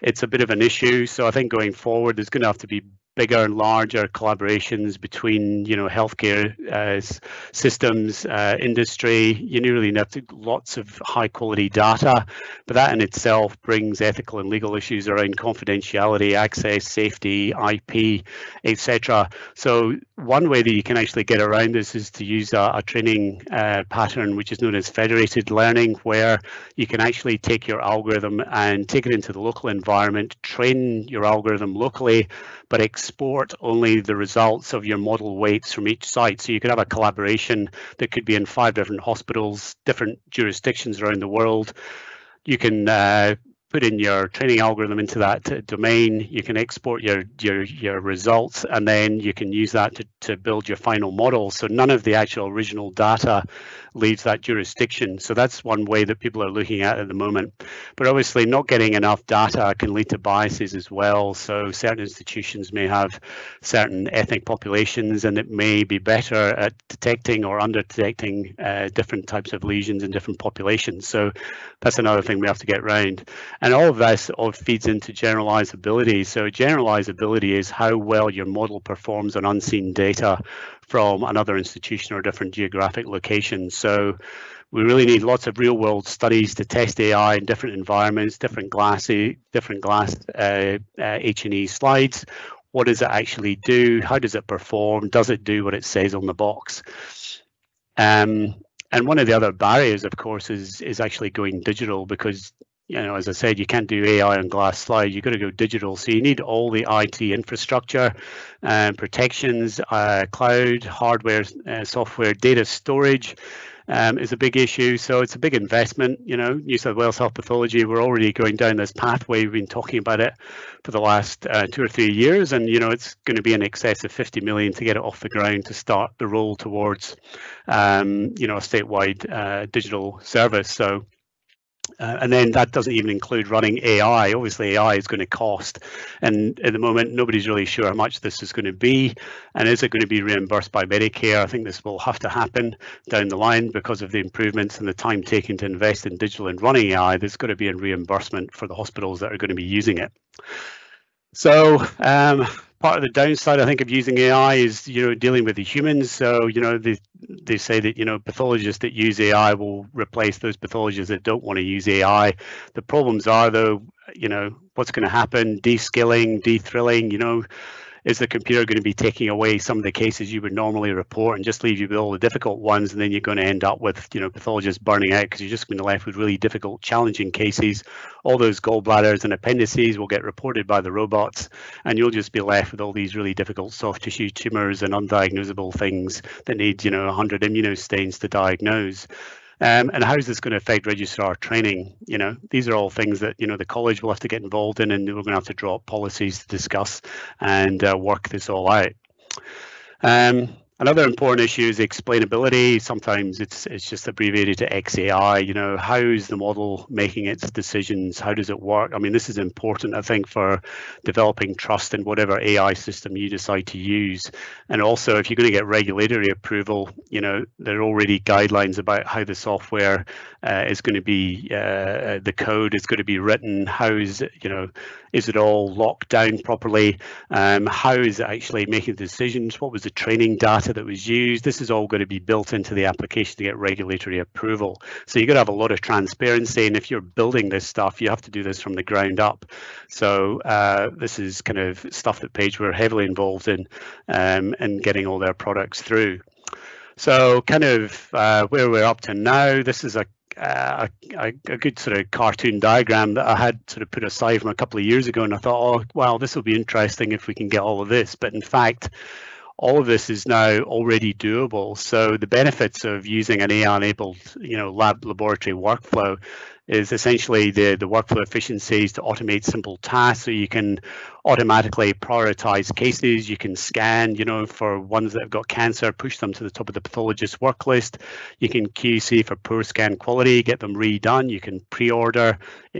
it's a bit of an issue. So I think going forward, there's going to have to be bigger and larger collaborations between you know healthcare uh, systems, uh, industry. You really need to, lots of high quality data, but that in itself brings ethical and legal issues around confidentiality, access, safety, IP, etc. So one way that you can actually get around this is to use a, a training uh, pattern which is known as federated learning, where you can actually take your algorithm and take it into the local environment, train your algorithm locally but export only the results of your model weights from each site. So you could have a collaboration that could be in five different hospitals, different jurisdictions around the world. You can uh, put in your training algorithm into that domain. You can export your your your results, and then you can use that to, to build your final model. So none of the actual original data leaves that jurisdiction. So that's one way that people are looking at at the moment. But obviously, not getting enough data can lead to biases as well. So certain institutions may have certain ethnic populations, and it may be better at detecting or under detecting uh, different types of lesions in different populations. So that's another thing we have to get around. And all of this all feeds into generalizability. So generalizability is how well your model performs on unseen data from another institution or different geographic locations. So we really need lots of real world studies to test AI in different environments, different glassy, different glass uh, uh, H&E slides. What does it actually do? How does it perform? Does it do what it says on the box? Um, and one of the other barriers, of course, is is actually going digital because you know, as I said, you can't do AI on glass slide. You've got to go digital. So you need all the IT infrastructure and protections, uh, cloud, hardware, uh, software, data storage. Um, is a big issue. So it's a big investment. You know, New South Wales Health Pathology, we're already going down this pathway. We've been talking about it for the last uh, two or three years, and you know, it's going to be in excess of 50 million to get it off the ground to start the roll towards, um, you know, a statewide uh, digital service. So uh, and then that doesn't even include running AI. Obviously, AI is going to cost. And at the moment, nobody's really sure how much this is going to be. And is it going to be reimbursed by Medicare? I think this will have to happen down the line because of the improvements and the time taken to invest in digital and running AI. There's going to be a reimbursement for the hospitals that are going to be using it. So um, part of the downside, I think, of using AI is, you know, dealing with the humans. So, you know, they, they say that, you know, pathologists that use AI will replace those pathologists that don't want to use AI. The problems are, though, you know, what's going to happen, de-skilling, de-thrilling, you know, is the computer going to be taking away some of the cases you would normally report and just leave you with all the difficult ones and then you're going to end up with you know pathologists burning out because you're just going to be left with really difficult challenging cases. All those gallbladders and appendices will get reported by the robots and you'll just be left with all these really difficult soft tissue tumors and undiagnosable things that need you know 100 immunostains to diagnose um, and how is this going to affect registrar training? You know, these are all things that you know the college will have to get involved in, and we're going to have to draw up policies to discuss and uh, work this all out. Um, Another important issue is explainability. Sometimes it's it's just abbreviated to XAI. You know, how is the model making its decisions? How does it work? I mean, this is important, I think, for developing trust in whatever AI system you decide to use. And also, if you're going to get regulatory approval, you know, there are already guidelines about how the software uh, is going to be, uh, the code is going to be written. How is you know, is it all locked down properly? Um, how is it actually making the decisions? What was the training data? data that was used. This is all going to be built into the application to get regulatory approval. So you've got to have a lot of transparency. And if you're building this stuff, you have to do this from the ground up. So uh, this is kind of stuff that Paige were heavily involved in um, in getting all their products through. So kind of uh, where we're up to now, this is a, Uh, a, a, good sort of cartoon diagram that I had sort of put aside from a couple of years ago. And I thought, oh, well, this will be interesting if we can get all of this. But in fact, all of this is now already doable. So the benefits of using an AI-enabled, you know, lab laboratory workflow is essentially the, the workflow efficiencies to automate simple tasks so you can automatically prioritize cases. You can scan, you know, for ones that have got cancer, push them to the top of the pathologist work list. You can QC for poor scan quality, get them redone. You can pre-order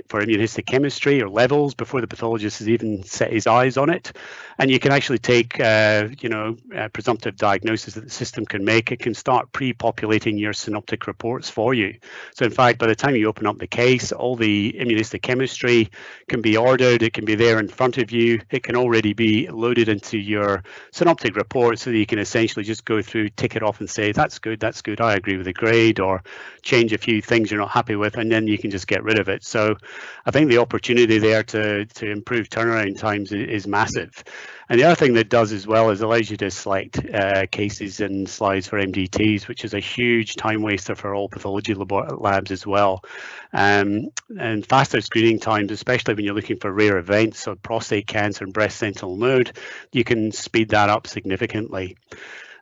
for immunohistochemistry or levels before the pathologist has even set his eyes on it. And you can actually take, uh, you know, presumptive diagnosis that the system can make. It can start pre-populating your synoptic reports for you. So in fact, by the time you open up the case, all the immunohistochemistry can be ordered. It can be there in front of you it can already be loaded into your synoptic report so that you can essentially just go through, tick it off and say, that's good, that's good, I agree with the grade, or change a few things you're not happy with, and then you can just get rid of it. So I think the opportunity there to, to improve turnaround times is, is massive. And the other thing that does as well is allows you to select uh, cases and slides for MDTs, which is a huge time waster for all pathology labs as well. Um, and faster screening times, especially when you're looking for rare events, so prostate cancer and breast sentinel node, you can speed that up significantly.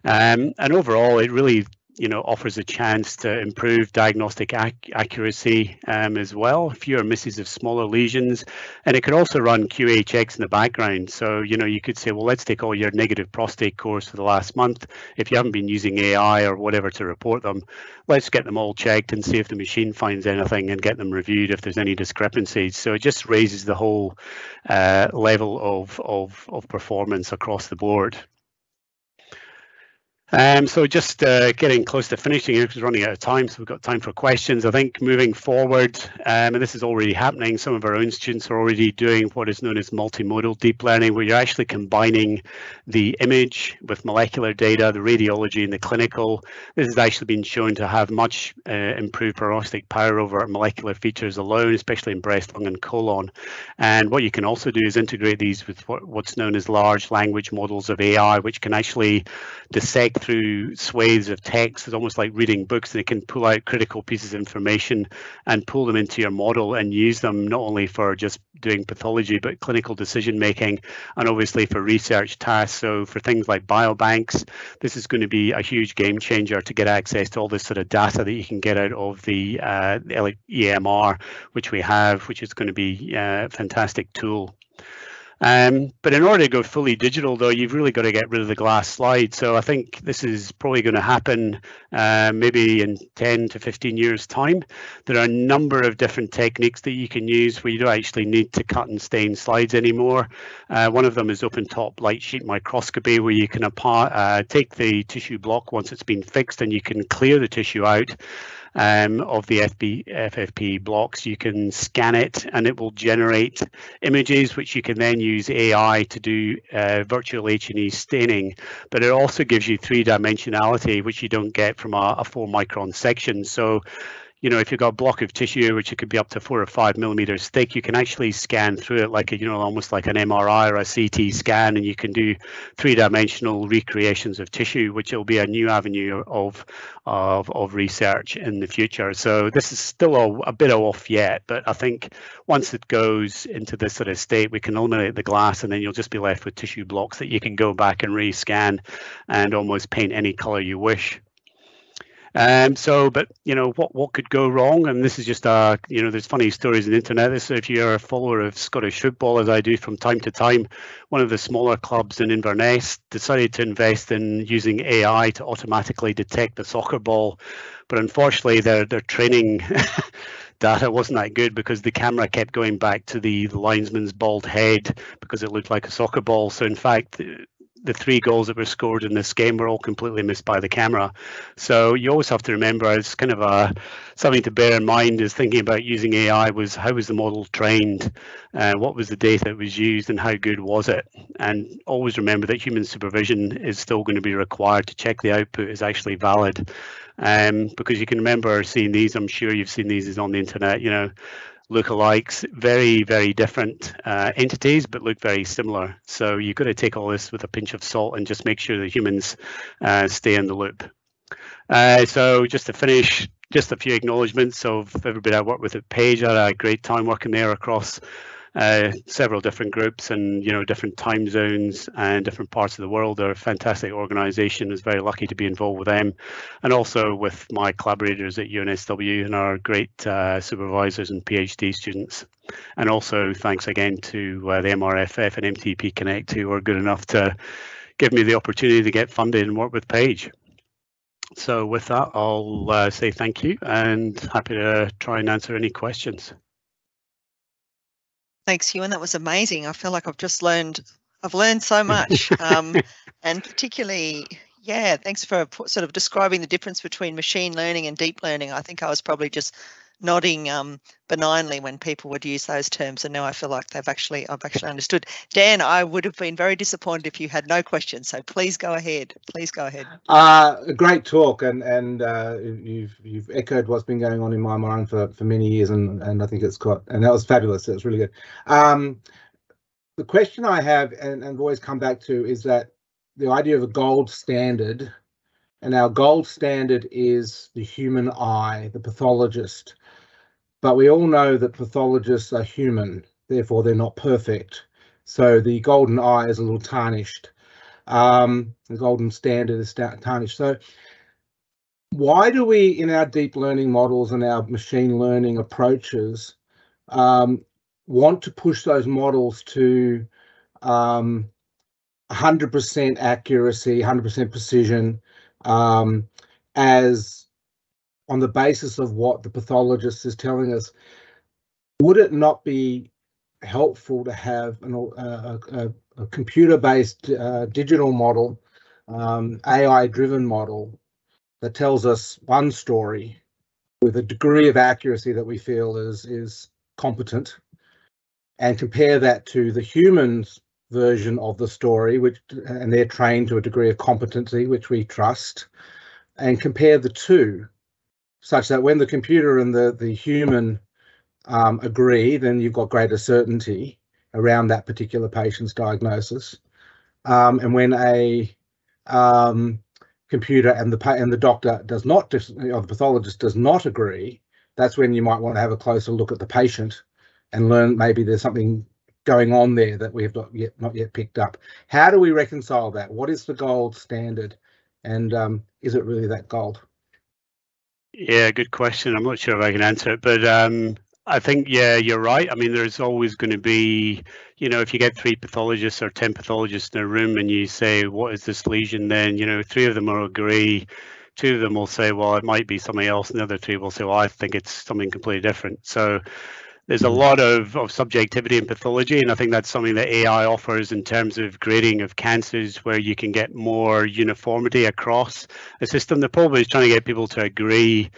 Um, and overall, it really you know, offers a chance to improve diagnostic ac accuracy um, as well, fewer misses of smaller lesions, and it could also run QA checks in the background. So, you know, you could say, well, let's take all your negative prostate cores for the last month. If you haven't been using AI or whatever to report them, let's get them all checked and see if the machine finds anything and get them reviewed if there's any discrepancies. So it just raises the whole uh, level of, of, of performance across the board. Um, so just uh, getting close to finishing here because we're running out of time, so we've got time for questions. I think moving forward, um, and this is already happening, some of our own students are already doing what is known as multimodal deep learning, where you're actually combining the image with molecular data, the radiology and the clinical. This has actually been shown to have much uh, improved prognostic power over molecular features alone, especially in breast, lung and colon. And what you can also do is integrate these with what, what's known as large language models of AI, which can actually dissect through swathes of text. It's almost like reading books it can pull out critical pieces of information and pull them into your model and use them not only for just doing pathology, but clinical decision making and obviously for research tasks. So for things like biobanks, this is going to be a huge game changer to get access to all this sort of data that you can get out of the uh, EMR, which we have, which is going to be a fantastic tool. Um, but in order to go fully digital, though, you've really got to get rid of the glass slide. So I think this is probably going to happen uh, maybe in 10 to 15 years' time. There are a number of different techniques that you can use where you don't actually need to cut and stain slides anymore. Uh, one of them is open top light sheet microscopy, where you can apart, uh, take the tissue block once it's been fixed and you can clear the tissue out um, of the FB, FFP blocks. You can scan it and it will generate images, which you can then use AI to do uh, virtual H&E staining. But it also gives you three dimensionality, which you don't get from a, a four micron section. So you know, if you've got a block of tissue, which it could be up to four or five millimeters thick, you can actually scan through it like a, you know, almost like an MRI or a CT scan, and you can do three-dimensional recreations of tissue, which will be a new avenue of of of research in the future. So this is still a, a bit off yet, but I think once it goes into this sort of state, we can eliminate the glass, and then you'll just be left with tissue blocks that you can go back and rescan and almost paint any color you wish. Um, so, but you know, what what could go wrong? And this is just uh, you know, there's funny stories on the internet. So if you're a follower of Scottish football, as I do from time to time, one of the smaller clubs in Inverness decided to invest in using AI to automatically detect the soccer ball, but unfortunately, their their training. data wasn't that good because the camera kept going back to the linesman's bald head because it looked like a soccer ball. So in fact, the three goals that were scored in this game were all completely missed by the camera. So you always have to remember it's kind of a something to bear in mind is thinking about using AI was how was the model trained, uh, what was the data that was used, and how good was it? And always remember that human supervision is still going to be required to check the output is actually valid. Um, because you can remember seeing these, I'm sure you've seen these on the internet, you know, lookalikes, very, very different uh, entities, but look very similar. So you've got to take all this with a pinch of salt and just make sure the humans uh, stay in the loop. Uh, so just to finish, just a few acknowledgements of everybody I work with at Paige. I had a great time working there across uh, several different groups and you know different time zones and different parts of the world. They're a fantastic organisation. I was very lucky to be involved with them, and also with my collaborators at UNSW and our great uh, supervisors and PhD students. And also thanks again to uh, the MRFF and MTP Connect who were good enough to give me the opportunity to get funded and work with Paige. So with that, I'll uh, say thank you and happy to try and answer any questions. Thanks, Ewan. That was amazing. I feel like I've just learned. I've learned so much, um, and particularly, yeah. Thanks for sort of describing the difference between machine learning and deep learning. I think I was probably just nodding um, benignly when people would use those terms, and now I feel like they've actually I've actually understood. Dan, I would have been very disappointed if you had no questions. So please go ahead. Please go ahead. Uh, a great talk, and and uh, you've you've echoed what's been going on in my mind for for many years, and and I think it's got and that was fabulous. It was really good. Um, the question I have and and always come back to is that the idea of a gold standard. And our gold standard is the human eye, the pathologist. But we all know that pathologists are human, therefore they're not perfect. So the golden eye is a little tarnished. Um, the golden standard is tarnished. So why do we, in our deep learning models and our machine learning approaches, um, want to push those models to um, 100% accuracy, 100% precision um, as on the basis of what the pathologist is telling us, would it not be helpful to have an, a, a, a computer-based uh, digital model, um, AI-driven model that tells us one story with a degree of accuracy that we feel is is competent, and compare that to the humans version of the story, which and they're trained to a degree of competency which we trust, and compare the two such that when the computer and the, the human um, agree, then you've got greater certainty around that particular patient's diagnosis. Um, and when a um, computer and the and the doctor does not, or the pathologist does not agree, that's when you might want to have a closer look at the patient and learn maybe there's something going on there that we have not yet not yet picked up. How do we reconcile that? What is the gold standard, and um, is it really that gold? Yeah, good question. I'm not sure if I can answer it, but um, I think yeah, you're right. I mean, there's always going to be, you know, if you get three pathologists or ten pathologists in a room and you say, "What is this lesion?" Then you know, three of them will agree. Two of them will say, "Well, it might be something else," and the other three will say, "Well, I think it's something completely different." So there's a mm-hmm. lot of, of subjectivity in pathology, and I think that's something that AI offers in terms of grading of cancers, where you can get more uniformity across a system. The problem is trying to get people to agree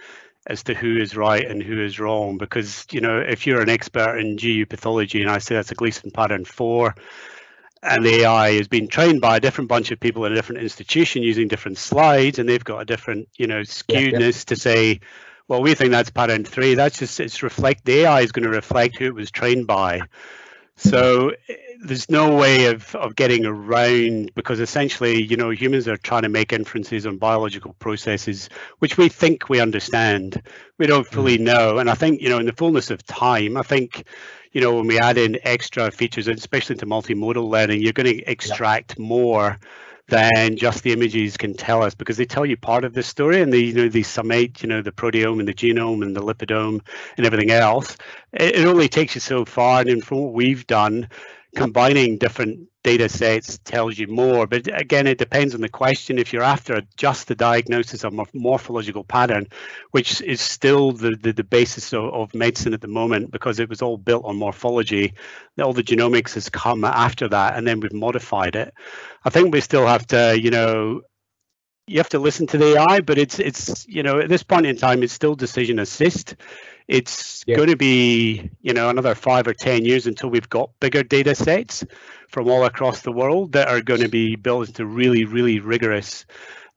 as to who is right and who is wrong, because you know if you're an expert in GU pathology, and I say that's a Gleason pattern four, and the AI has been trained by a different bunch of people in a different institution using different slides, and they've got a different, you know, skewedness yeah, yeah. to say well, we think that's pattern three. That's just it's reflect the AI is going to reflect who it was trained by. So there's no way of, of getting around because essentially, you know, humans are trying to make inferences on biological processes, which we think we understand. We don't fully mm-hmm. know. And I think, you know, in the fullness of time, I think, you know, when we add in extra features, especially into multimodal learning, you're going to extract yeah. more than just the images can tell us because they tell you part of the story and they you know they summate you know the proteome and the genome and the lipidome and everything else. It, it only takes you so far and from what we've done combining different data sets tells you more. But again, it depends on the question. If you're after just the diagnosis of morphological pattern, which is still the, the, the basis of, of medicine at the moment because it was all built on morphology, all the genomics has come after that and then we've modified it. I think we still have to, you know, you have to listen to the AI, but it's it's you know at this point in time it's still decision assist. It's yeah. going to be you know another five or ten years until we've got bigger data sets from all across the world that are going to be built into really really rigorous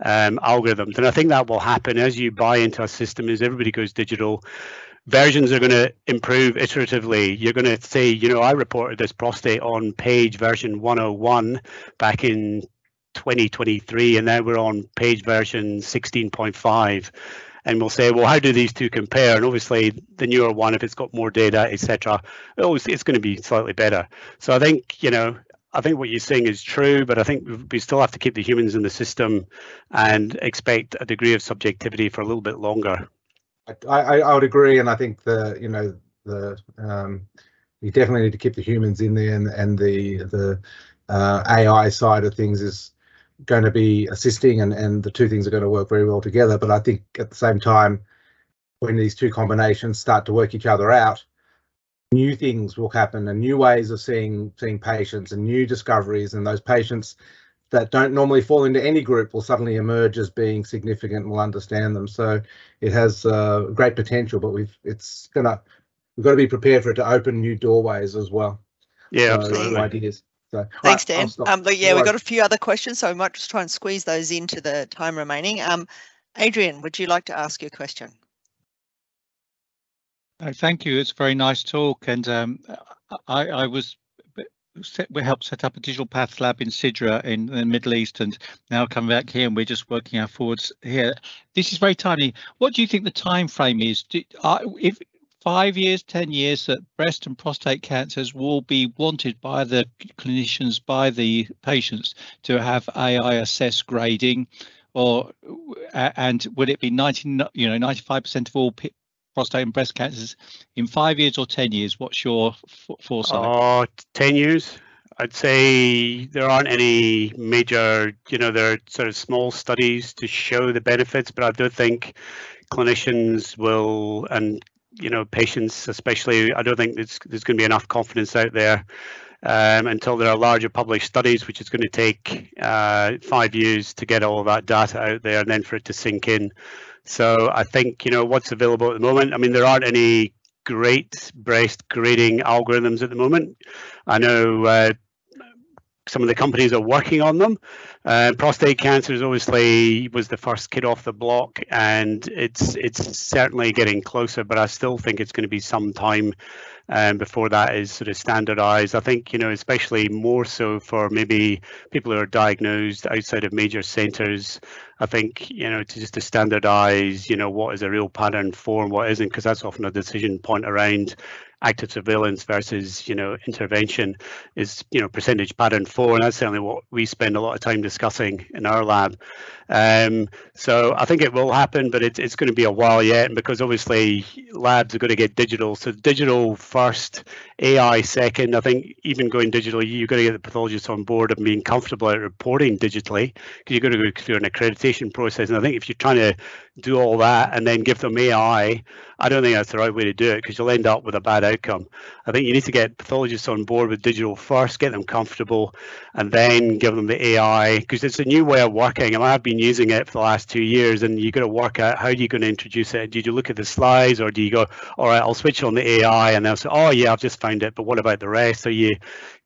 um, algorithms, and I think that will happen as you buy into a system as everybody goes digital. Versions are going to improve iteratively. You're going to say, you know, I reported this prostate on Paige version 101 back in 2023 and now we're on Paige version 16.5 and we'll say well how do these two compare? And obviously the newer one if it's got more data etc it's going to be slightly better. So i think you know i think what you're saying is true but i think we still have to keep the humans in the system and expect a degree of subjectivity for a little bit longer. I i, would agree and i think the you know the um you definitely need to keep the humans in there and, and the the uh, AI side of things is going to be assisting and, and the two things are going to work very well together. But I think at the same time, when these two combinations start to work each other out, new things will happen and new ways of seeing seeing patients and new discoveries and those patients that don't normally fall into any group will suddenly emerge as being significant and we'll understand them. So it has uh, great potential, but we've it's gonna we've got to be prepared for it to open new doorways as well. Yeah, so, absolutely. Ideas. So, Thanks, Dan. Um, but yeah, we've got a few other questions, so we might just try and squeeze those into the time remaining. Um, Adrian, would you like to ask your question? Oh, thank you. It's a very nice talk, and um, I, I, was we helped set up a digital path lab in Sidra in the Middle East, and now come back here, and we're just working our forwards here. This is very timely. What do you think the time frame is? Do, uh, if five years, 10 years that breast and prostate cancers will be wanted by the clinicians, by the patients to have AI assess grading or and would it be 90 you know 95% of all prostate and breast cancers in five years or 10 years? What's your foresight? Oh 10 years? I'd say there aren't any major, you know, there are sort of small studies to show the benefits, but I do think clinicians will and you know, patients, especially, I don't think there's, there's going to be enough confidence out there um, until there are larger published studies, which is going to take uh, five years to get all that data out there and then for it to sink in. So I think, you know, what's available at the moment, I mean, there aren't any great breast grading algorithms at the moment. I know uh, some of the companies are working on them. Uh, prostate cancer is obviously was the first kid off the block, and it's it's certainly getting closer. But I still think it's going to be some time um, before that is sort of standardized. I think, you know, especially more so for maybe people who are diagnosed outside of major centers. I think, you know, to just to standardize, you know, what is a real pattern for and what isn't, because that's often a decision point around active surveillance versus you know intervention is you know percentage pattern four and that's certainly what we spend a lot of time discussing in our lab. Um, so i think it will happen but it, it's going to be a while yet and because obviously labs are going to get digital so digital first ai second. I think even going digital you've got to get the pathologists on board and being comfortable at reporting digitally because you've got to go through an accreditation process. And i think if you're trying to do all that and then give them ai I don't think that's the right way to do it because you'll end up with a bad outcome. I think you need to get pathologists on board with digital first, get them comfortable, and then give them the AI because it's a new way of working. And I've been using it for the last two years, and you've got to work out how you're going to introduce it. Did you look at the slides, or do you go, all right, I'll switch on the AI, and they'll say, oh yeah, I've just found it, but what about the rest? Are you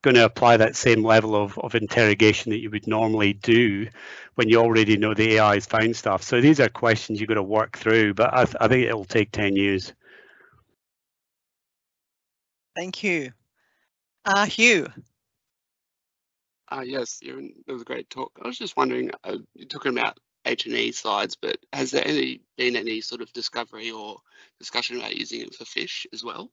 going to apply that same level of, of interrogation that you would normally do when you already know the AI has found stuff. So these are questions you've got to work through, but I, th I think it'll take 10 years. Thank you. Uh, Hugh. Uh, yes, it was a great talk. I was just wondering, uh, you're talking about H&E slides, but has there any been any sort of discovery or discussion about using it for FISH as well?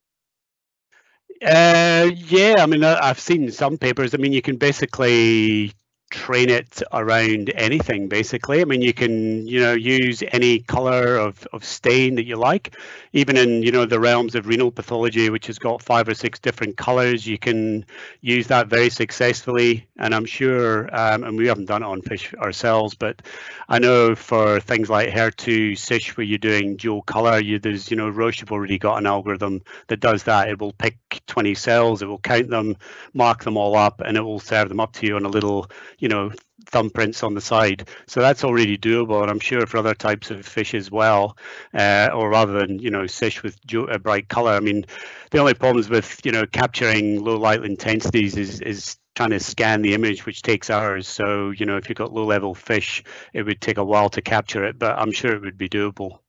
Uh, yeah, I mean, I've seen some papers. I mean, you can basically train it around anything basically. I mean, you can, you know, use any color of, of stain that you like, even in, you know, the realms of renal pathology, which has got five or six different colors, you can use that very successfully. And I'm sure, um, and we haven't done it on FISH ourselves, but I know for things like HER2 CISH, where you're doing dual color, you, there's, you know, Roche have already got an algorithm that does that. It will pick 20 cells, it will count them, mark them all up, and it will serve them up to you on a little you know thumbprints on the side. So that's already doable, and I'm sure for other types of FISH as well, uh, or rather than you know FISH with a bright color. I mean, the only problems with you know capturing low light intensities is is trying to scan the image, which takes hours. So you know if you've got low level FISH, it would take a while to capture it, but I'm sure it would be doable.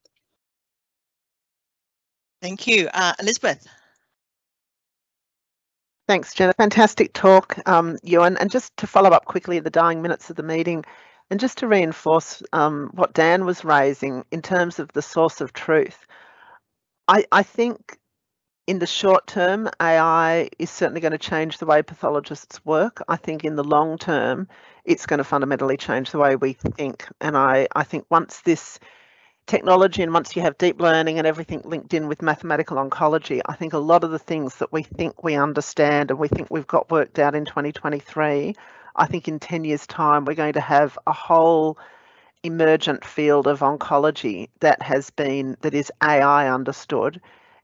Thank you, uh, Elizabeth. Thanks, Jenna. Fantastic talk, um, Ewan. And just to follow up quickly the dying minutes of the meeting, and just to reinforce um, what Dan was raising in terms of the source of truth, I, I think in the short term, AI is certainly going to change the way pathologists work. I think in the long term, it's going to fundamentally change the way we think. And I, I think once this technology and once you have deep learning and everything linked in with mathematical oncology, I think a lot of the things that we think we understand and we think we've got worked out in 2023, I think in 10 years' time, we're going to have a whole emergent field of oncology that has been, that is AI understood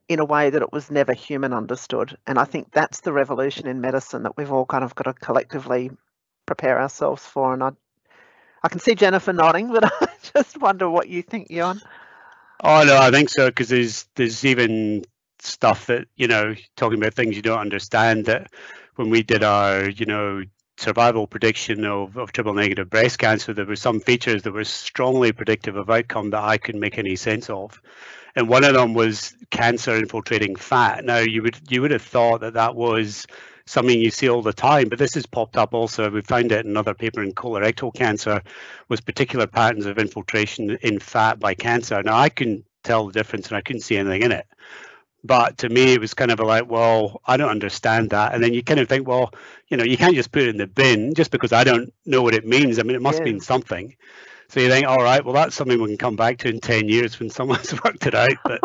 in a way that it was never human understood. And I think that's the revolution in medicine that we've all kind of got to collectively prepare ourselves for. And I I can see Jennifer nodding, but I just wonder what you think, Jan. Oh no, I think so because there's there's even stuff that you know talking about things you don't understand that when we did our you know survival prediction of, of triple negative breast cancer there were some features that were strongly predictive of outcome that i couldn't make any sense of and one of them was cancer infiltrating fat now you would you would have thought that that was something you see all the time, but this has popped up also. We found it in another paper in colorectal cancer with particular patterns of infiltration in fat by cancer. Now I couldn't tell the difference and I couldn't see anything in it. But to me, it was kind of like, well, I don't understand that. And then you kind of think, well, you know, you can't just put it in the bin just because I don't know what it means. I mean, it must yeah. mean something. So you think, all right, well, that's something we can come back to in 10 years when someone's worked it out. But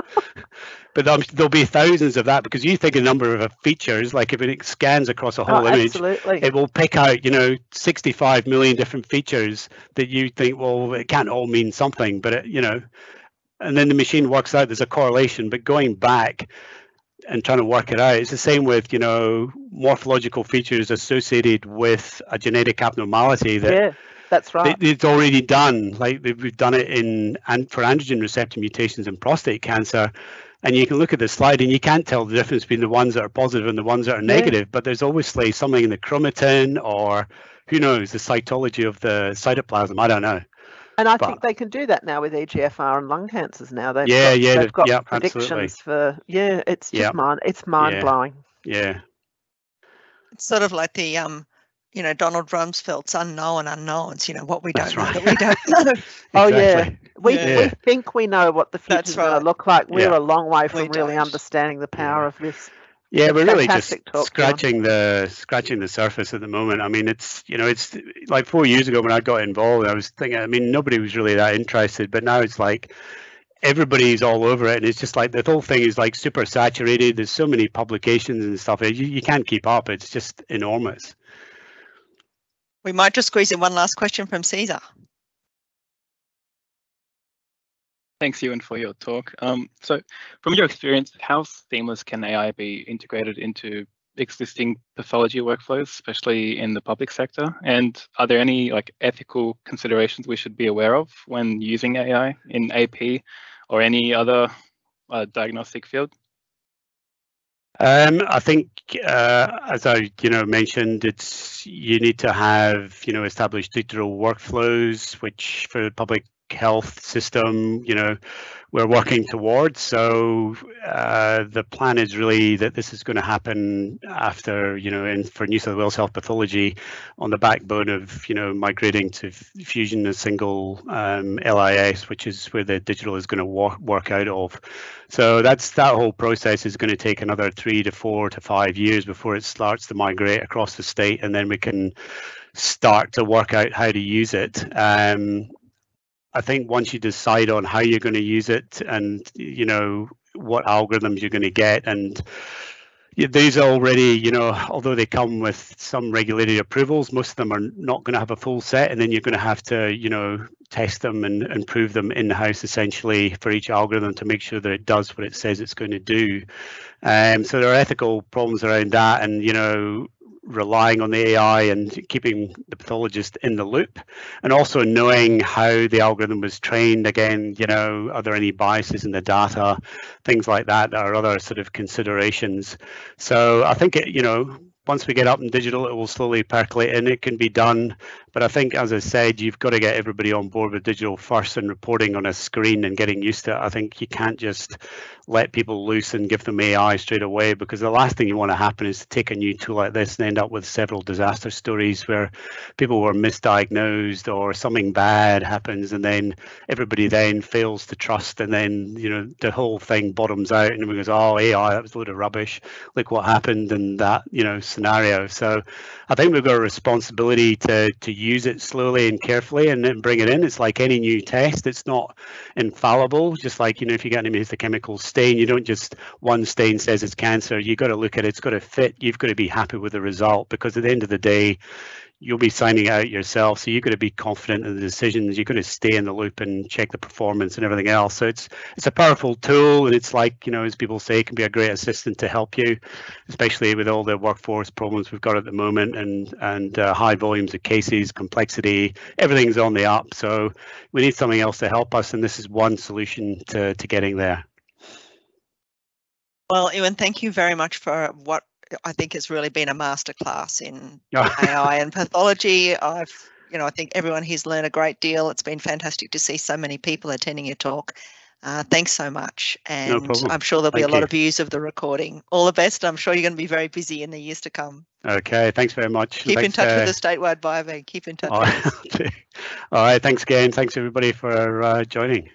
but there'll be thousands of that because you think a number of features, like if it scans across a whole oh, image, absolutely. it will pick out, you know, 65 million different features that you think, well, it can't all mean something, but it, you know, and then the machine works out there's a correlation. But going back and trying to work it out, it's the same with, you know, morphological features associated with a genetic abnormality that. Yeah that's right. it's already done. Like we've done it in and for androgen receptor mutations in prostate cancer, and you can look at the slide and you can't tell the difference between the ones that are positive and the ones that are yeah. negative. But there's obviously something in the chromatin or who knows the cytology of the cytoplasm. I don't know. And I but, think they can do that now with EGFR and lung cancers. Now they've yeah, got, yeah, they've got yeah, predictions absolutely. for yeah. It's just yep. mind. It's mind yeah. blowing. Yeah. It's sort of like the um you know, Donald Rumsfeld's unknown unknowns, you know, what we don't That's know we don't know. exactly. Oh yeah. We yeah. we think we know what the future's right. gonna look like. We're yeah. a long way from We really don't. understanding the power of this. Yeah, we're really just Fantastic talk, John. scratching the scratching the surface at the moment. I mean, it's you know, it's like four years ago when I got involved, I was thinking. I mean, nobody was really that interested, but now it's like everybody's all over it, and it's just like the whole thing is like super saturated. There's so many publications and stuff. You, you can't keep up. It's just enormous. We might just squeeze in one last question from Caesar. Thanks, Ewan, for your talk. Um, so, from your experience, how seamless can AI be integrated into existing pathology workflows, especially in the public sector? And are there any like ethical considerations we should be aware of when using AI in AP or any other uh, diagnostic field? Um, I think, uh, as I you know mentioned, it's you need to have you know established digital workflows, which for the public health system, you know, we're working towards. So uh, the plan is really that this is going to happen after, you know, in, for New South Wales Health Pathology on the backbone of, you know, migrating to Fusion a single um, LIS, which is where the digital is going to work, work out of. So that's that whole process is going to take another three to four to five years before it starts to migrate across the state, and then we can start to work out how to use it. Um, I think once you decide on how you're going to use it and you know what algorithms you're going to get and these are already, you know, although they come with some regulated approvals, most of them are not going to have a full set, and then you're going to have to, you know, test them and, and prove them in the house essentially for each algorithm to make sure that it does what it says it's going to do. Um, so there are ethical problems around that, and you know, relying on the AI and keeping the pathologist in the loop, and also knowing how the algorithm was trained. Again, you know, are there any biases in the data, things like that are other sort of considerations. So I think it, you know, once we get up in digital, it will slowly percolate and It can be done but I think, as I said, you've got to get everybody on board with digital first and reporting on a screen and getting used to it. I think you can't just let people loose and give them AI straight away because the last thing you want to happen is to take a new tool like this and end up with several disaster stories where people were misdiagnosed or something bad happens and then everybody then fails to trust and then you know the whole thing bottoms out and everyone goes, oh AI, that was a load of rubbish. Look what happened in that you know scenario. So I think we've got a responsibility to to use it slowly and carefully and then bring it in. It's like any new test. It's not infallible. Just like, you know, if you get the chemical stain, you don't just one stain says it's cancer. You've got to look at it. It's got to fit. You've got to be happy with the result because at the end of the day, you'll be signing out yourself. So you've got to be confident in the decisions. You've got to stay in the loop and check the performance and everything else. So it's it's a powerful tool, and it's like you know, as people say, it can be a great assistant to help you, especially with all the workforce problems we've got at the moment and and uh, high volumes of cases, complexity, everything's on the up. So we need something else to help us, and this is one solution to to getting there. Well, Ewan, thank you very much for what I think has really been a masterclass in AI and pathology. I've, you know, I think everyone here's learned a great deal. It's been fantastic to see so many people attending your talk. Uh, thanks so much. And no I'm sure there'll be Thank a lot you. of views of the recording. All the best. I'm sure you're going to be very busy in the years to come. Okay, thanks very much. Keep in touch uh, with the statewide biobank. Keep in touch. All, with all right. thanks again. Thanks everybody for uh, joining.